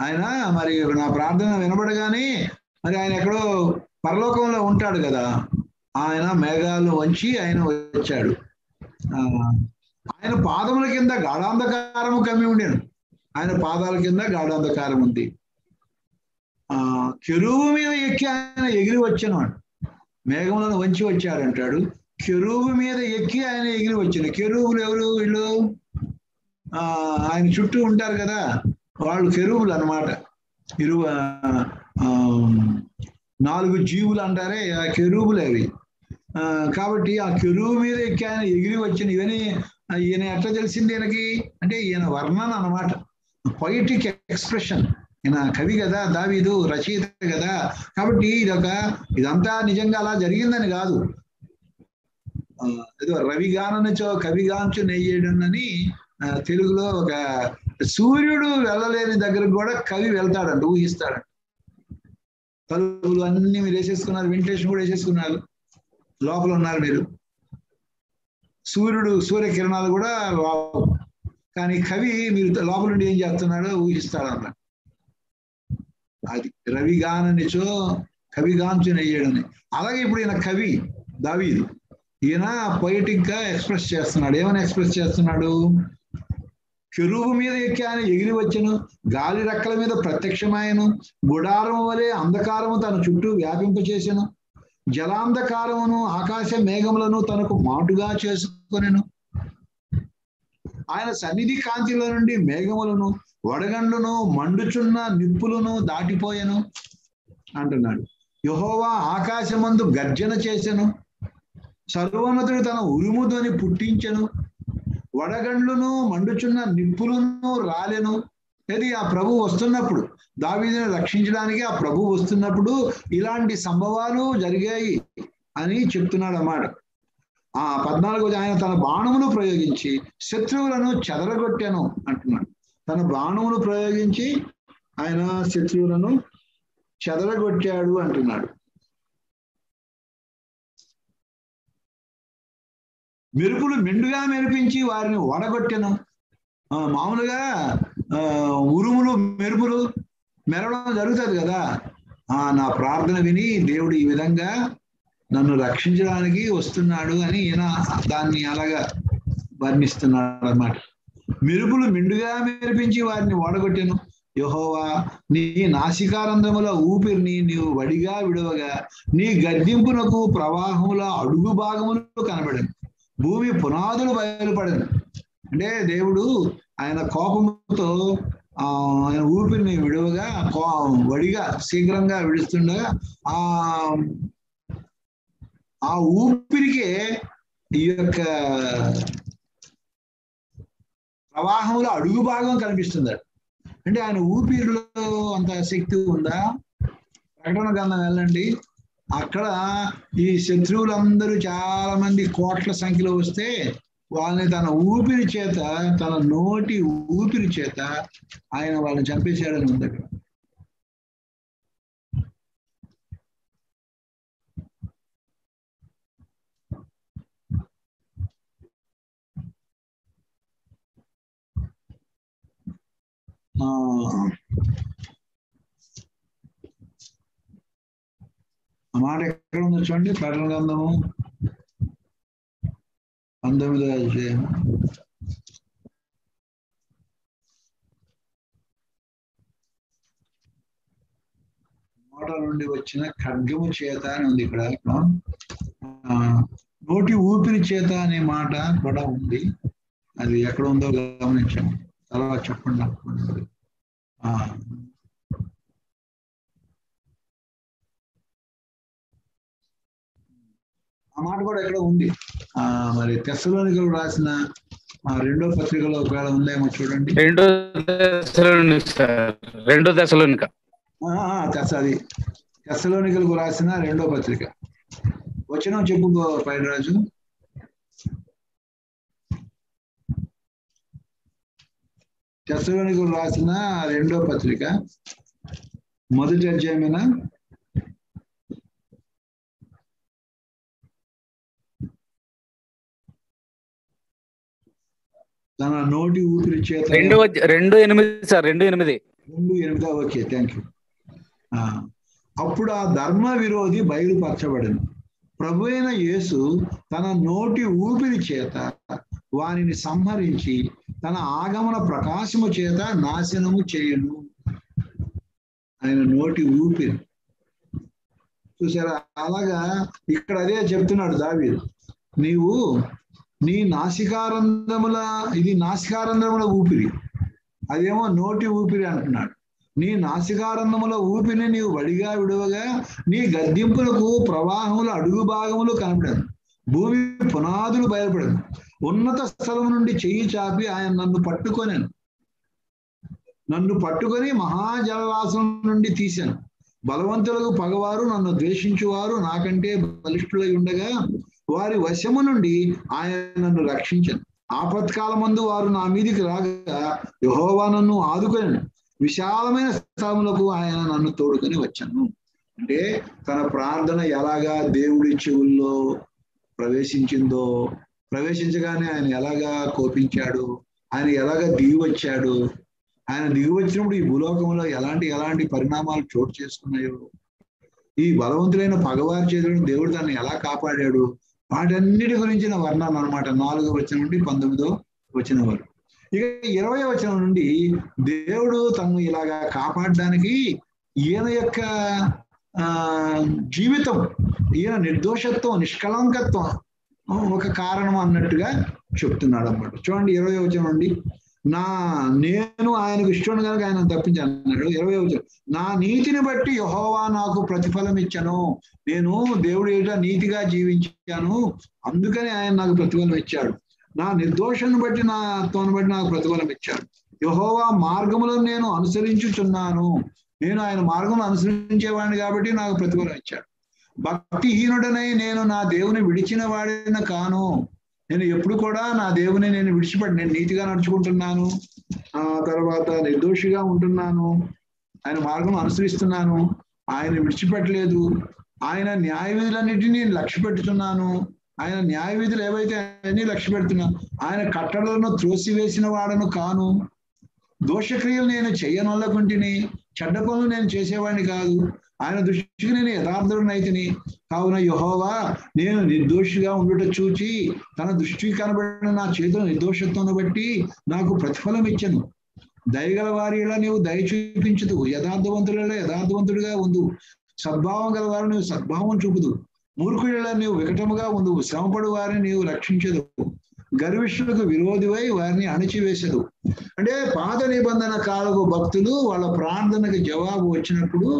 ఆయన మరి నా ప్రార్థన వినబడగానే మరి ఆయన ఎక్కడో పరలోకంలో ఉంటాడు కదా. ఆయన మేఘాలు వంచి ఆయన వచ్చాడు. ఆ ఆయన పాదముల కింద గాఢాంధకారము కమ్మి ఉండేను ఆయన పాదాల కింద గాఢాంధకారం ఉంది. ఆ చెరువు మీద ఎక్కి ఆయన ఎగిరి వచ్చాను. మేఘములను వంచి వచ్చాడంటాడు. కెరువు మీద ఎక్కి ఆయన ఎగిరి వచ్చాడు. కెరువులు ఎవరు వీళ్ళు? ఆ ఆయన చుట్టూ ఉంటారు కదా. వాళ్ళు కెరువులు అన్నమాట. ఇరువ ఆ, నాలుగు జీవులు అంటారే ఆ కెరూబులు అవి. కాబట్టి ఆ కెరువు మీద ఎక్కి ఆయన ఎగిరి వచ్చిన ఇవన్నీ ఈయన ఎట్లా తెలిసింది ఈయనకి? అంటే ఈయన వర్ణన అన్నమాట. పొయిటిక్ ఎక్స్ప్రెషన్ ఈయన కవి కదా దావీదు రచయిత కదా. కాబట్టి ఇదొక ఇదంతా నిజంగా అలా జరిగిందని కాదు. ఏదో రవిగానచో కవిగాంచు నెయ్యేడనని ఆ, తెలుగులో ఒక సూర్యుడు వెళ్ళలేని దగ్గరకు కూడా కవి వెళ్తాడంట ఊహిస్తాడంట. తలుపులు అన్ని మీరు వేసేసుకున్నారు వెంటిలేషన్ కూడా వేసేసుకున్నారు. లోపల ఉన్నారు మీరు. సూర్యుడు సూర్యకిరణాలు కూడా రావు కానీ కవి మీరు లోపల నుండి ఏం చేస్తున్నాడో ఊహిస్తాడంట. అది రవిగాననిచో కవిగాంచునయ్యాడని అలాగే ఇప్పుడు ఈయన కవి దావీది. ఈయన పొయిటిక్గా ఎక్స్ప్రెస్ చేస్తున్నాడు. ఏమని ఎక్స్ప్రెస్ చేస్తున్నాడు? చెరువు మీద ఎక్కాను ఎగిరి వచ్చెను గాలి రెక్కల మీద ప్రత్యక్షమాయను గుడారం వలె అంధకారము తన చుట్టూ వ్యాపింపచేసెను జలాంధకారమును ఆకాశ మేఘములను తనకు మాటుగా చేసుకొనెను. ఆయన సన్నిధి కాంతిలో నుండి మేఘములను వడగండ్లను మండుచున్న నిప్పులను దాటిపోయెను అంటున్నాడు. యహోవా ఆకాశమందు గర్జన చేసెను. సర్వోన్నతుడు తన ఉరుముదని పుట్టించెను. వడగండ్లను మండుచున్న నిప్పులను రాలెను. ఇది ఆ ప్రభు వస్తున్నప్పుడు. దావీదుని రక్షించడానికి ఆ ప్రభు వస్తున్నప్పుడు ఇలాంటి సంభవాలు జరిగాయి అని చెప్తున్నాడు అన్నమాట ఆ పద్నాలుగో ఆయన తన బాణమును ప్రయోగించి శత్రువులను చెదరగొట్టాను అంటున్నాడు. తన బాణమును ప్రయోగించి ఆయన శత్రువులను చెదరగొట్టాడు అంటున్నాడు. మెరుపులు మెండుగా మెరిపించి వారిని ఓడగొట్టెను ఆ, మామూలుగా ఆ, ఉరుములు మెరుపులు మెరవడం జరుగుతుంది కదా. ఆ నా ప్రార్థన విని దేవుడు ఈ విధంగా నన్ను రక్షించడానికి వస్తున్నాడు అని ఈయన దాన్ని అలాగా వర్ణిస్తున్నాడు అన్నమాట మెరుపులు మెండుగా మెరిపించి వారిని ఓడగొట్టాను యహోవా నీ నాసికారంధ్రముల ఊపిరిని నీవు వడిగా విడవగా నీ గద్దింపునకు ప్రవాహముల అడుగు భాగములు కనబడను. భూమి పునాదులు బయలుపడను అంటే దేవుడు ఆయన కోపముతో ఆ ఆయన ఊపిరిని విడువగా కో వడిగా శీఘ్రంగా విడుస్తుండగా ఆ ఆ ఊపిరికే ఈ యొక్క ప్రవాహంలో అడుగు భాగం కనిపిస్తుంది. అంటే ఆయన ఊపిరిలో అంత శక్తి ఉందా? ప్రకటన గ్రంథం వెళ్ళండి. అక్కడ ఈ శత్రువులందరూ చాలా మంది కోట్ల సంఖ్యలో వస్తే వాళ్ళని తన ఊపిరి చేత తన నోటి ఊపిరి చేత ఆయన వాళ్ళని చంపేశాడని ఉంది అక్కడ ఆ, ఆ మాట ఎక్కడ ఉందో చూడండి ప్రకటన గ్రంథము పంతొమ్మిదో అధ్యాయం నోట నుండి వచ్చిన ఖడ్గము చేత అని ఉంది ఇక్కడ ఆ, నోటి ఊపిరి చేత అనే మాట కూడా ఉంది. అది ఎక్కడ ఉందో గమనించండి. తర్వాత చెప్పండి. ఆ మాట కూడా ఎక్కడ ఉంది. ఆ మరి తెస్సలోనికలు రాసిన రెండో పత్రికలో ఒకవేళ ఉందేమో చూడండి. రెండో రెండో దశలోనిక అది. తెస్సలోనికలకు రాసిన రెండో పత్రిక. వచనం చెప్పుకో పైడరాజు తెస్సలోనికలు రాసిన రెండో పత్రిక. మొదటి అధ్యాయమేనా? తన నోటి ఊపిరి చేత రెండు ఎనిమిది సార్ రెండు ఎనిమిది. రెండు ఎనిమిదా ఓకే థ్యాంక్ యూ అప్పుడు ఆ ధర్మ విరోధి బయలుపరచబడను ప్రభు అయిన యేసు తన నోటి ఊపిరి చేత వారిని సంహరించి తన ఆగమన ప్రకాశము చేత నాశనము చేయను. ఆయన నోటి ఊపిరి. చూసారా? అలాగా ఇక్కడ అదే చెప్తున్నాడు దావీదు. నీవు నీ నాసికారంధముల ఇది నాసికారంధముల ఊపిరి. అదేమో నోటి ఊపిరి అంటున్నాడు. నీ నాసికారంధముల ఊపిని నీవు వడిగా విడవగా నీ గద్దింపులకు ప్రవాహముల అడుగు భాగములు కనపడదు. భూమి పునాదులు బయలుపడదు. ఉన్నత స్థలం నుండి చెయ్యి చాపి ఆయన నన్ను పట్టుకొనాను. నన్ను పట్టుకొని మహాజలరాశం నుండి తీశాను బలవంతులకు పగవారు నన్ను ద్వేషించువారు. నాకంటే బలిష్ఠులై ఉండగా వారి వశము నుండి ఆయన నన్ను రక్షించాను. ఆపత్కాలమందు వారు నా మీదికి రాగా యహోవా నన్ను ఆదుకొని విశాలమైన స్థలములకు ఆయన నన్ను తోడుకొని వచ్చాను. అంటే తన ప్రార్థన ఎలాగా దేవుడి చెవుల్లో ప్రవేశించిందో ప్రవేశించగానే ఆయన ఎలాగా కోపించాడు ఆయన ఎలాగా దిగి వచ్చాడు ఆయన దిగి వచ్చినప్పుడు ఈ భూలోకంలో ఎలాంటి ఎలాంటి పరిణామాలు చోటు చేసుకున్నాయో ఈ బలవంతులైన పగవారి చేతులను దేవుడు దాన్ని ఎలా కాపాడాడు వాటన్నిటి గురించిన వర్ణాలు అనమాట నాలుగో వచనం నుండి పంతొమ్మిదో వచ్చిన వారు ఇక ఇరవై వచనం నుండి దేవుడు తను ఇలాగా కాపాడడానికి ఈయన యొక్క ఆ జీవితం ఈయన నిర్దోషత్వం నిష్కళంకత్వం ఒక కారణం అన్నట్టుగా చెప్తున్నాడు అనమాట చూడండి ఇరవై వచనం నుండి నా నేను ఆయనకు ఇష్టం కనుక ఆయన తప్పించాను అన్నాడు. ఇరవై వచనం. నా నీతిని బట్టి యహోవా నాకు ప్రతిఫలం ఇచ్చాను. నేను దేవుడు ఏట నీతిగా జీవించాను. అందుకని ఆయన నాకు ప్రతిఫలం ఇచ్చాడు. నా నిర్దోషాన్ని బట్టి నా తోను బట్టి నాకు ప్రతిఫలం ఇచ్చాడు. యహోవా మార్గములను నేను అనుసరించుచున్నాను. నేను ఆయన మార్గం అనుసరించేవాడిని కాబట్టి నాకు ప్రతిఫలం ఇచ్చాడు. భక్తిహీనుడనై నేను నా దేవుని విడిచిన వాడిన కాను. నేను ఎప్పుడు కూడా నా దేవుని నేను విడిచిపెట్టి నేను నీతిగా నడుచుకుంటున్నాను ఆ తర్వాత నిర్దోషిగా ఉంటున్నాను ఆయన మార్గం అనుసరిస్తున్నాను ఆయన విడిచిపెట్టలేదు ఆయన న్యాయ విధులన్నిటినీ లక్ష్య పెట్టుతున్నాను ఆయన న్యాయ విధులు ఏవైతే అన్ని లక్ష్య పెడుతున్నాను ఆయన కట్టడలను త్రోసివేసిన వాడను కాను. దోషక్రియలు నేను చెయ్యనొల్లకుంటిని చెడ్డ పనులు నేను చేసేవాడిని కాదు. ఆయన దృష్టికి నేను యథార్థుడినైతిని. కావున యహోవా నేను నిర్దోషిగా ఉండుట చూచి తన దృష్టికి కనబడిన నా చేతుల నిర్దోషత్వం బట్టి నాకు ప్రతిఫలం ఇచ్చను. దయగల వారిలా నీవు దయ చూపించదు యథార్థవంతులలో యథార్థవంతుడిగా ఉండు. సద్భావం గల వారు నీవు సద్భావం చూపుదు. మూర్ఖుడిలా నీవు వికటముగా ఉండు. శ్రమపడు వారిని నీవు రక్షించదు గర్విష్ఠులకు విరోధివై వారిని అణిచివేసదు అంటే పాత నిబంధన కాలకు భక్తులు వాళ్ళ ప్రార్థనకు జవాబు వచ్చినప్పుడు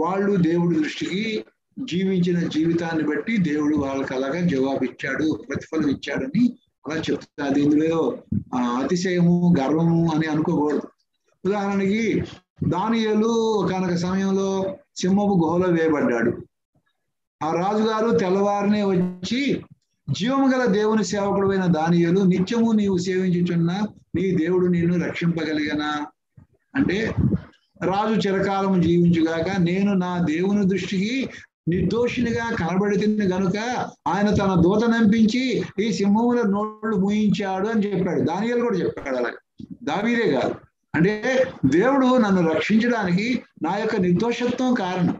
వాళ్ళు దేవుడి దృష్టికి జీవించిన జీవితాన్ని బట్టి దేవుడు వాళ్ళకి అలాగా జవాబు ఇచ్చాడు ప్రతిఫలం ఇచ్చాడని అలా చెప్తారు అది ఇందులో అతిశయము గర్వము అని అనుకోకూడదు. ఉదాహరణకి దానియలు ఒకనొక సమయంలో సింహపు గుహలో వేయబడ్డాడు. ఆ రాజుగారు తెల్లవారినే వచ్చి జీవము గల దేవుని సేవకుడైన దానియలు నిత్యము నీవు సేవించుచున్న నీ దేవుడు నిన్ను రక్షింపగలిగనా? అంటే రాజు చిరకాలం జీవించుగాక నేను నా దేవుని దృష్టికి నిర్దోషినిగా కనబడుతుంది గనుక ఆయన తన దూత నంపించి ఈ సింహముల నోళ్ళు మూయించాడు అని చెప్పాడు. దానియాలు కూడా చెప్పాడు అలాగే. దావీదే కాదు. అంటే దేవుడు నన్ను రక్షించడానికి నా యొక్క నిర్దోషత్వం కారణం.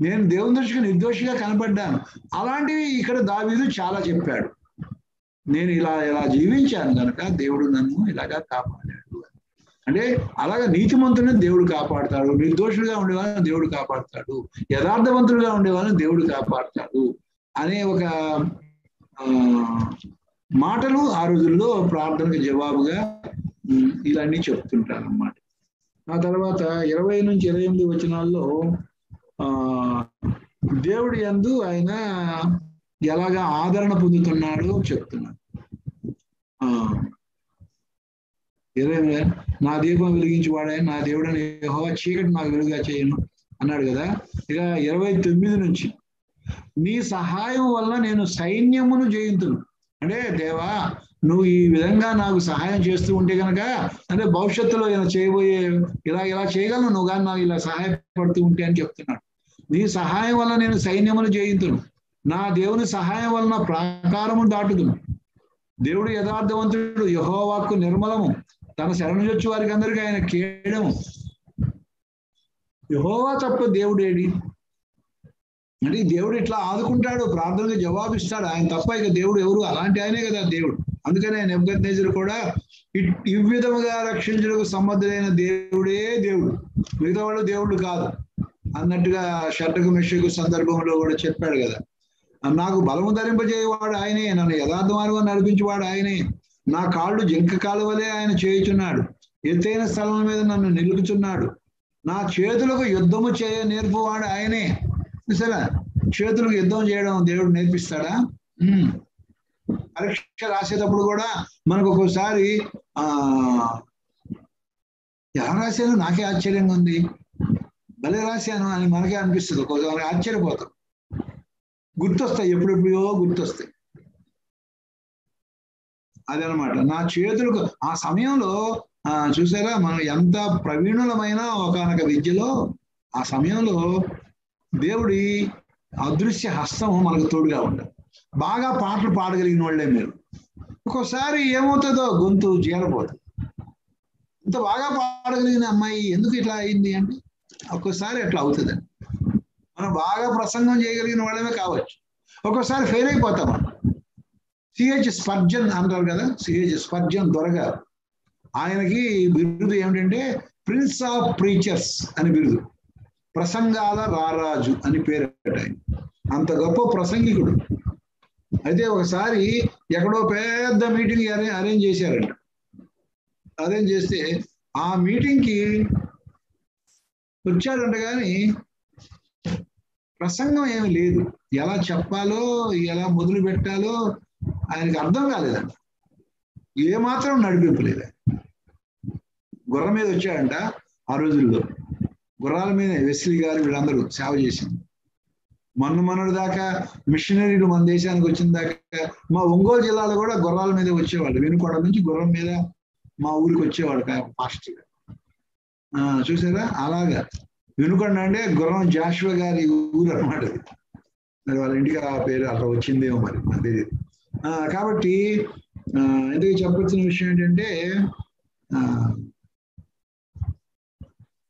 నేను దేవుని దృష్టికి నిర్దోషిగా కనపడ్డాను అలాంటివి ఇక్కడ దావీదు చాలా చెప్పాడు. నేను ఇలా ఇలా జీవించాను కనుక దేవుడు నన్ను ఇలాగా కాపాడాడు. అంటే అలాగా నీతిమంతుని దేవుడు కాపాడతాడు నిర్దోషులుగా ఉండేవాళ్ళని దేవుడు కాపాడతాడు యథార్థవంతులుగా ఉండేవాళ్ళని దేవుడు కాపాడతాడు అనే ఒక మాటలు ఆ రోజుల్లో ప్రార్థనకు జవాబుగా ఇలాంటి ఇలాంటివి చెప్తుంటారు అన్నమాట ఆ తర్వాత ఇరవై నుంచి ఇరవై ఎనిమిది వచనాల్లో ఆ దేవుడి యందు ఆయన ఎలాగా ఆదరణ పొందుతున్నాడో చెప్తున్నాడు ఇరవై నా దీపం వెలిగించి వాడే నా దేవుడని యెహోవా చీకటి నాకు వెలుగుగా చేయను అన్నాడు కదా. ఇక ఇరవై తొమ్మిది నుంచి నీ సహాయం వల్ల నేను సైన్యమును జయింతును. అంటే దేవా నువ్వు ఈ విధంగా నాకు సహాయం చేస్తూ ఉంటే కనుక అంటే భవిష్యత్తులో ఇలా చేయబోయే ఇలా ఇలా చేయగలను నువ్వు కానీ నాకు ఇలా సహాయపడుతూ ఉంటే అని చెప్తున్నాడు. నీ సహాయం వల్ల నేను సైన్యమును జయింతును. నా దేవుని సహాయం వలన ప్రాకారము దాటుదును. దేవుడు యథార్థవంతుడు యహోవాకు నిర్మలము. తన శరణు వచ్చి వారికి అందరికీ ఆయన కేయడం యహోవా తప్ప దేవుడేడి? అంటే దేవుడు ఇట్లా ఆదుకుంటాడు ప్రార్థనకు జవాబిస్తాడు. ఆయన తప్ప ఇక దేవుడు ఎవరు? అలాంటి ఆయనే కదా దేవుడు. అందుకనే ఆయన నెబ్గద్నేజర్ కూడా ఇ- ఈ విధముగా రక్షించడానికి సమర్థుడైన దేవుడే దేవుడు. మిగతా వాళ్ళు దేవుడు కాదు. అన్నట్టుగా షట్టకు మిషకు సందర్భంలో కూడా చెప్పాడు కదా. నాకు బలము ధరింపజేయవాడు ఆయనే. నన్ను యథార్థ మార్గం నడిపించేవాడు ఆయనే. నా కాళ్ళు జింక కాలువలే ఆయన చేయుచున్నాడు. ఎత్తైన స్థలం మీద నన్ను నిలుపుచున్నాడు. నా చేతులకు యుద్ధము చేయ నేర్పువాడు ఆయనే. సరే చేతులకు యుద్ధం చేయడం దేవుడు నేర్పిస్తాడా? ఉమ్. పరీక్ష రాసేటప్పుడు కూడా మనకు ఒక్కోసారి ఆ ఎలా రాశాను నాకే ఆశ్చర్యంగా ఉంది. భలే రాశాను అని మనకే అనిపిస్తుంది. ఒక్కోసారి ఆశ్చర్యపోతాం. గుర్తొస్తాయి ఎప్పుడెప్పుడో గుర్తొస్తాయి. అదనమాట. నా చేతులకు ఆ సమయంలో ఆ చూసారా? మనం ఎంత ప్రవీణులమైన ఒకనొక విద్యలో ఆ సమయంలో దేవుడి అదృశ్య హస్తం మనకు తోడుగా ఉండాలి. బాగా పాటలు పాడగలిగిన వాళ్ళే మీరు. ఒక్కోసారి ఏమవుతుందో గొంతు జీరపోతుంది ఇంత బాగా పాడగలిగిన అమ్మాయి ఎందుకు ఇట్లా అయింది అంటే ఒక్కోసారి అట్లా అవుతుంది మనం బాగా ప్రసంగం చేయగలిగిన వాళ్ళమే కావచ్చు. ఒక్కోసారి ఫెయిల్ అయిపోతాం మనం. సిహెచ్ స్పర్జన్ అంటారు కదా సిహెచ్ స్పర్జన్ దొరగ. ఆయనకి బిరుదు ఏమిటంటే ప్రిన్స్ ఆఫ్ ప్రీచర్స్ అని బిరుదు. ప్రసంగాల రారాజు అని పేరు ఆయన. అంత గొప్ప ప్రసంగికుడు. అయితే ఒకసారి ఎక్కడో పెద్ద మీటింగ్ అరేంజ్ చేశారంట. అరేంజ్ చేస్తే ఆ మీటింగ్కి వచ్చాడంట కానీ ప్రసంగం ఏమి లేదు. ఎలా చెప్పాలో ఎలా మొదలు పెట్టాలో ఆయనకి అర్థం కాలేదంట. ఏమాత్రం నడిపింపలేదు గుర్రం మీద వచ్చాడంట ఆ రోజుల్లో. గుర్రాల మీద వెస్లీ గారు వీళ్ళందరూ సేవ చేసింది. మొన్న మొన్నటి దాకా మిషనరీలు మన దేశానికి వచ్చిన దాకా మా ఒంగోలు జిల్లాలో కూడా గుర్రాల మీద వచ్చేవాళ్ళు. వెనుకొండ నుంచి గుర్రం మీద మా ఊరికి వచ్చేవాడు పాస్టర్ ఆ చూసారా? అలాగా. వెనుకొండ అంటే గుర్రం జాషువ గారి ఊరు అనమాట మరి వాళ్ళ ఇంటికి ఆ పేరు అట్లా వచ్చిందేమో మరి. నాకు తెలియదు కాబట్టి ఎందుకు చెప్పొచ్చిన విషయం ఏంటంటే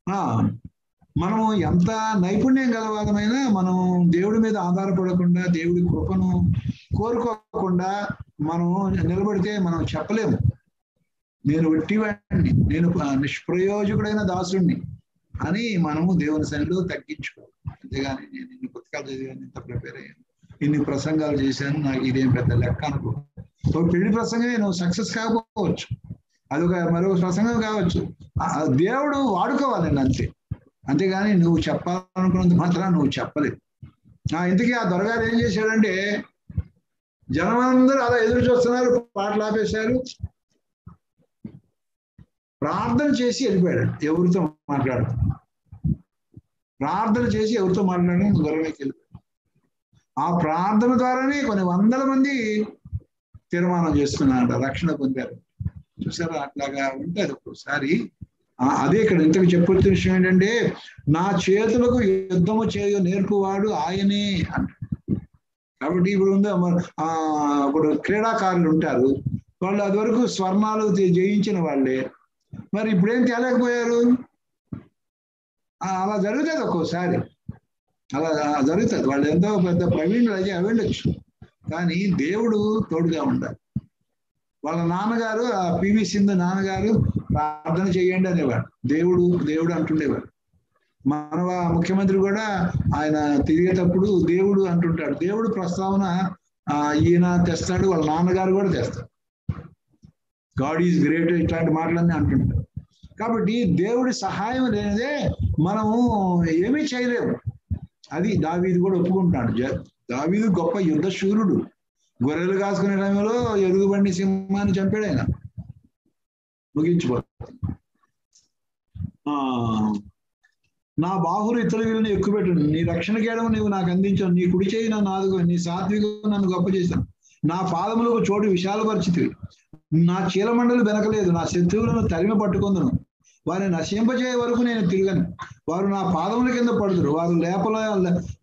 ఆ, మనము ఎంత నైపుణ్యం గలవాదమైనా మనం దేవుడి మీద ఆధారపడకుండా దేవుడి కృపను కోరుకోకుండా మనం నిలబడితే మనం చెప్పలేము. నేను ఒట్టివాడిని నేను నిష్ప్రయోజకుడైన దాసుడిని అని మనము దేవుని సన్నిధిలో తగ్గించుకోవాలి. అంతేగాని నేను ఇన్ని పుస్తకాలు చదివాను ఇంత ప్రిపేర్ అయ్యాను. ఇన్ని ప్రసంగాలు చేశాను నాకు ఇదేం పెద్ద లెక్క అనుకో. ఒక పెళ్ళి ప్రసంగమే నువ్వు సక్సెస్ కాకపోవచ్చు. అదొక మరొక ప్రసంగం కావచ్చు. దేవుడు వాడుకోవాలండి అంతే. అంతేగాని నువ్వు చెప్పాలనుకున్నంత మాత్రం నువ్వు చెప్పలేవు ఆ ఇంతకీ ఆ దొరగారు ఏం చేశాడంటే జనమందరూ అలా ఎదురు చూస్తున్నారు పాటలు ఆపేశారు. ప్రార్థన చేసి వెళ్ళిపోయాడు ఎవరితో మాట్లాడు ప్రార్థన చేసి ఎవరితో మాట్లాడడం దొరగారికి వెళ్ళిపోయాడు. ఆ ప్రార్థన ద్వారానే కొన్ని వందల మంది తీర్మానం చేసుకున్నారంట రక్షణ పొందారు. చూసారా? అట్లాగా ఉంటుంది ఒక్కోసారి. అదే ఇక్కడ ఇంతకు చెప్పొచ్చిన విషయం ఏంటంటే నా చేతులకు యుద్ధము చేయ నేర్పువాడు ఆయనే అంట. కాబట్టి ఇప్పుడు ఉందా ఆ ఇప్పుడు క్రీడాకారులు ఉంటారు. వాళ్ళు అది వరకు స్వర్ణాలు జయించిన వాళ్ళే. మరి ఇప్పుడేం తేలేకపోయారు? ఆ, అలా జరుగుతుంది ఒక్కోసారి. అలా జరుగుతుంది. వాళ్ళు ఎంతో పెద్ద ప్రవీణులు అయితే వెళ్ళొచ్చు. కానీ దేవుడు తోడుగా ఉండాలి. వాళ్ళ నాన్నగారు ఆ పివి సింధు నాన్నగారు ప్రార్థన చేయండి అనేవాడు దేవుడు దేవుడు అంటుండేవాడు మన ముఖ్యమంత్రి కూడా ఆయన తిరిగేటప్పుడు దేవుడు అంటుంటాడు. దేవుడు ప్రస్తావన ఈయన తెస్తాడు వాళ్ళ నాన్నగారు కూడా తెస్తాడు గాడ్ ఈజ్ గ్రేట్ ఇట్లాంటి మాటలన్నీ అంటుంటారు. కాబట్టి దేవుడి సహాయం లేనిదే మనము ఏమీ చేయలేము. అది దావీది కూడా ఒప్పుకుంటాడు జ- దావీదు గొప్ప యుద్ధ శూరుడు గొర్రెలు కాసుకునే టైంలో ఎరుగుబండి సింహాన్ని చంపాడు ఆయన. ముగించిపోతాడు ఆ, నా బాహురు ఇతర వీళ్ళని ఎక్కుపెట్టు నీ రక్షణ కేయడం నీవు నాకు అందించావు నీ కుడి చేయి నన్ను ఆదుకో నీ సాత్వికం నన్ను గొప్ప చేశాను. నా పాదములకు చోటు విశాలపరిచితివి. నా చీలమండలు వెనకలేదు. నా శత్రువులను తరిమి పట్టుకుందును. వారిని నశింపజేయ వరకు నేను తిరగను. వారు నా పాదముల కింద పడుతురు వారు లేపల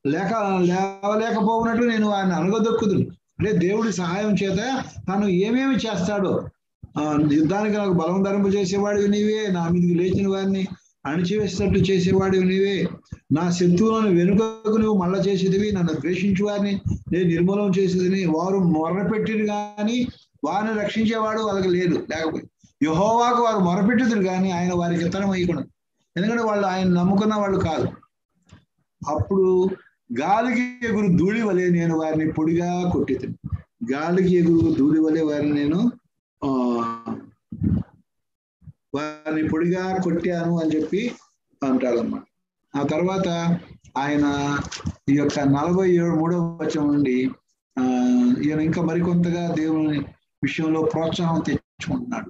లేక లేవలేకపోవునట్లు నేను వారిని అనగదొక్కుదును. అంటే దేవుడి సహాయం చేత తను ఏమేమి చేస్తాడో యుద్ధానికి నాకు బలం ధరింపు చేసేవాడివి నీవే నా మీదకి లేచిన వారిని అణచివేసినట్టు చేసేవాడివి నీవే. నా శత్రువులను వెనుకకు నువ్వు మళ్ళా చేసేదివి నన్ను ద్వేషించు వారిని నేను నిర్మూలన చేసేదని. వారు మొరపెట్టిరు కానీ వారిని రక్షించేవాడు వాళ్ళకి లేదు లేకపోతే యహోవాకు వారు మొరపెట్టుదురు కానీ ఆయన వారికి ఇతరం అయ్యకున్నాడు ఎందుకంటే వాళ్ళు ఆయన నమ్ముకున్న వాళ్ళు కాదు. అప్పుడు గాలికి ఎగురు ధూళి వలె నేను వారిని పొడిగా కొట్టేది గాలికి ఎగురు ధూళి వలె వారిని నేను ఆ, వారిని పొడిగా కొట్టాను అని చెప్పి అంటాడనమాట ఆ తర్వాత ఆయన ఈ యొక్క నలభై ఏడు మూడవ వచనం నుండి ఆ ఈయన ఇంకా మరికొంతగా దేవుని విషయంలో ప్రోత్సాహం తెచ్చుకుంటున్నాడు.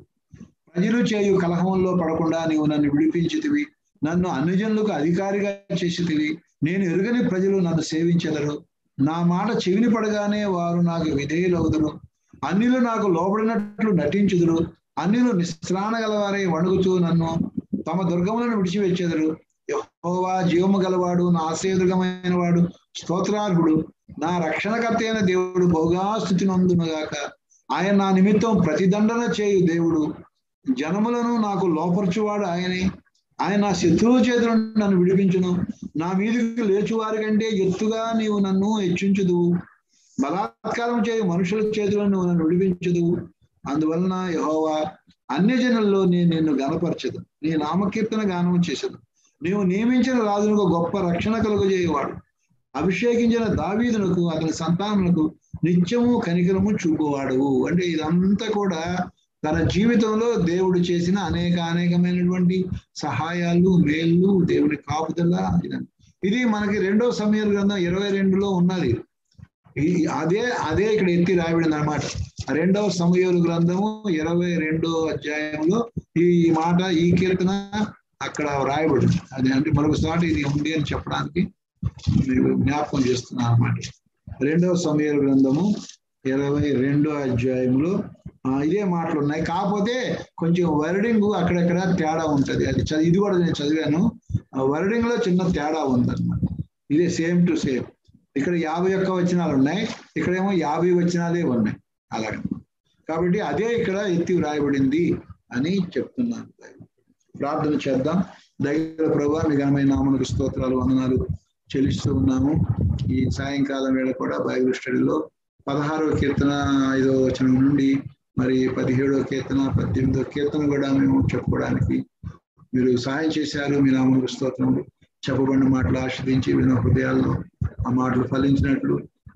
ప్రజలు చేయు కలహంలో పడకుండా నీవు నన్ను విడిపించితివి. నన్ను అన్యజనులకు అధికారిగా చేసితివి. నేను ఎరుగని ప్రజలు నన్ను సేవించెదరు. నా మాట చెవిని పడగానే వారు నాకు విధేయులవుదురు. అన్నిలు నాకు లోబడినట్లు నటించుదురు. అన్నిలు నిస్త్రాణ గలవారై వణుకుతూ నన్ను తమ దుర్గములను విడిచివెచ్చెదరు యహోవా జీవము గలవాడు నా ఆశ్రయదుర్గమైన వాడు స్తోత్రార్హుడు. నా రక్షణకర్త అయిన దేవుడు బహుగా స్థుతి నందునుగాక. ఆయన నా నిమిత్తం ప్రతిదండన చేయు దేవుడు. జనములను నాకు లోపరచువాడు ఆయనే. ఆయన నా శత్రువు చేతులు నన్ను విడిపించును. నా మీదకి లేచువారి కంటే ఎత్తుగా నీవు నన్ను హెచ్చించదు బలాత్కారం చేయ మనుషుల చేతులను నువ్వు నన్ను విడిపించదు అందువలన యహోవా అన్యజనుల్లో నేను నిన్ను గనపరచదు నీ నామకీర్తన గానం చేసదు నీవు నియమించిన రాజునకు గొప్ప రక్షణ కలుగజేయవాడు. అభిషేకించిన దావీదునకు అతని సంతానములకు నిత్యము కనికరము చూపువాడు అంటే ఇదంతా కూడా తన జీవితంలో దేవుడు చేసిన అనేక అనేకమైనటువంటి సహాయాలు మేళ్ళు దేవుని కాపుదల ఇది మనకి రెండో సమయాల గ్రంథం ఇరవై రెండులో ఉన్నది. అదే అదే ఇక్కడ ఎత్తి రాయబడింది అనమాట రెండవ సమయాలు గ్రంథము ఇరవై రెండో అధ్యాయంలో ఈ మాట ఈ కీర్తన అక్కడ రాయబడింది. అది అంటే మరొకసారి ఇది ఉంది అని చెప్పడానికి మీరు జ్ఞాపకం చేస్తున్నాను అనమాట రెండవ సమయాల గ్రంథము ఇరవై రెండో అధ్యాయంలో ఇదే మాటలు ఉన్నాయి కాకపోతే కొంచెం వర్డింగ్ అక్కడక్కడ తేడా ఉంటది. అది చదివి ఇది కూడా నేను చదివాను. వర్డింగ్లో చిన్న తేడా ఉందన్నమాట. ఇదే సేమ్ టు సేమ్ ఇక్కడ యాభై ఒక్క వచనాలు ఉన్నాయి. ఇక్కడేమో యాభై వచనాలే ఉన్నాయి. అలాగే. కాబట్టి అదే ఇక్కడ ఎత్తి వ్రాయబడింది అని చెప్తున్నాను. ప్రార్థన చేద్దాం. దగ్గర ప్రభా మీ ఘనమైన నామనకు స్తోత్రాలు వందనాలు చెల్లిస్తూ ఉన్నాము. ఈ సాయంకాలం వేళ కూడా బైబిల్ స్టడీలో పదహారవ కీర్తన ఐదవ వచనం నుండి మరి పదిహేడో కీర్తన పద్దెనిమిదో కీర్తన కూడా మేము చెప్పుకోవడానికి మీరు సహాయం చేశారు. మీ నామనకు స్తోత్రములు. చెప్పబడిన మాటలు ఆశ్రదించి విన్న హృదయాల్లో ఆ మాటలు ఫలించినట్లు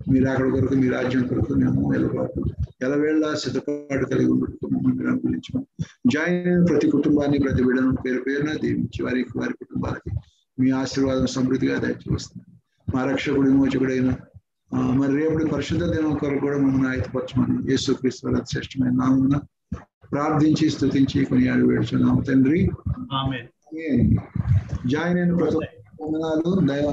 మీరు అక్కడ కొరకు మీ రాజ్యం కొరకు మేము వెళ్ళబాటు ఎలవేళ్ళ సిద్ధపాటు కలిగి ఉండటం మమ్మల్ని జాయిన్ అయిన ప్రతి కుటుంబాన్ని ప్రతి బిడ్డను పేరు పేరున దీవించి వారికి వారి కుటుంబాలకి మీ ఆశీర్వాదం సమృద్ధిగా దయచేస్తుంది మా రక్షకుడు విమోచకుడైన మరి రేపటి పరిశుద్ధ దినం కొరకు కూడా ఆయతపరచమని యేసు క్రీస్తు శ్రేష్టమైన నామున ప్రార్థించి స్తుతించి కొనియాడి వేడుచున్నాము తండ్రి. జాయిన్ అయిన ప్రతి వందనాలు. దైవ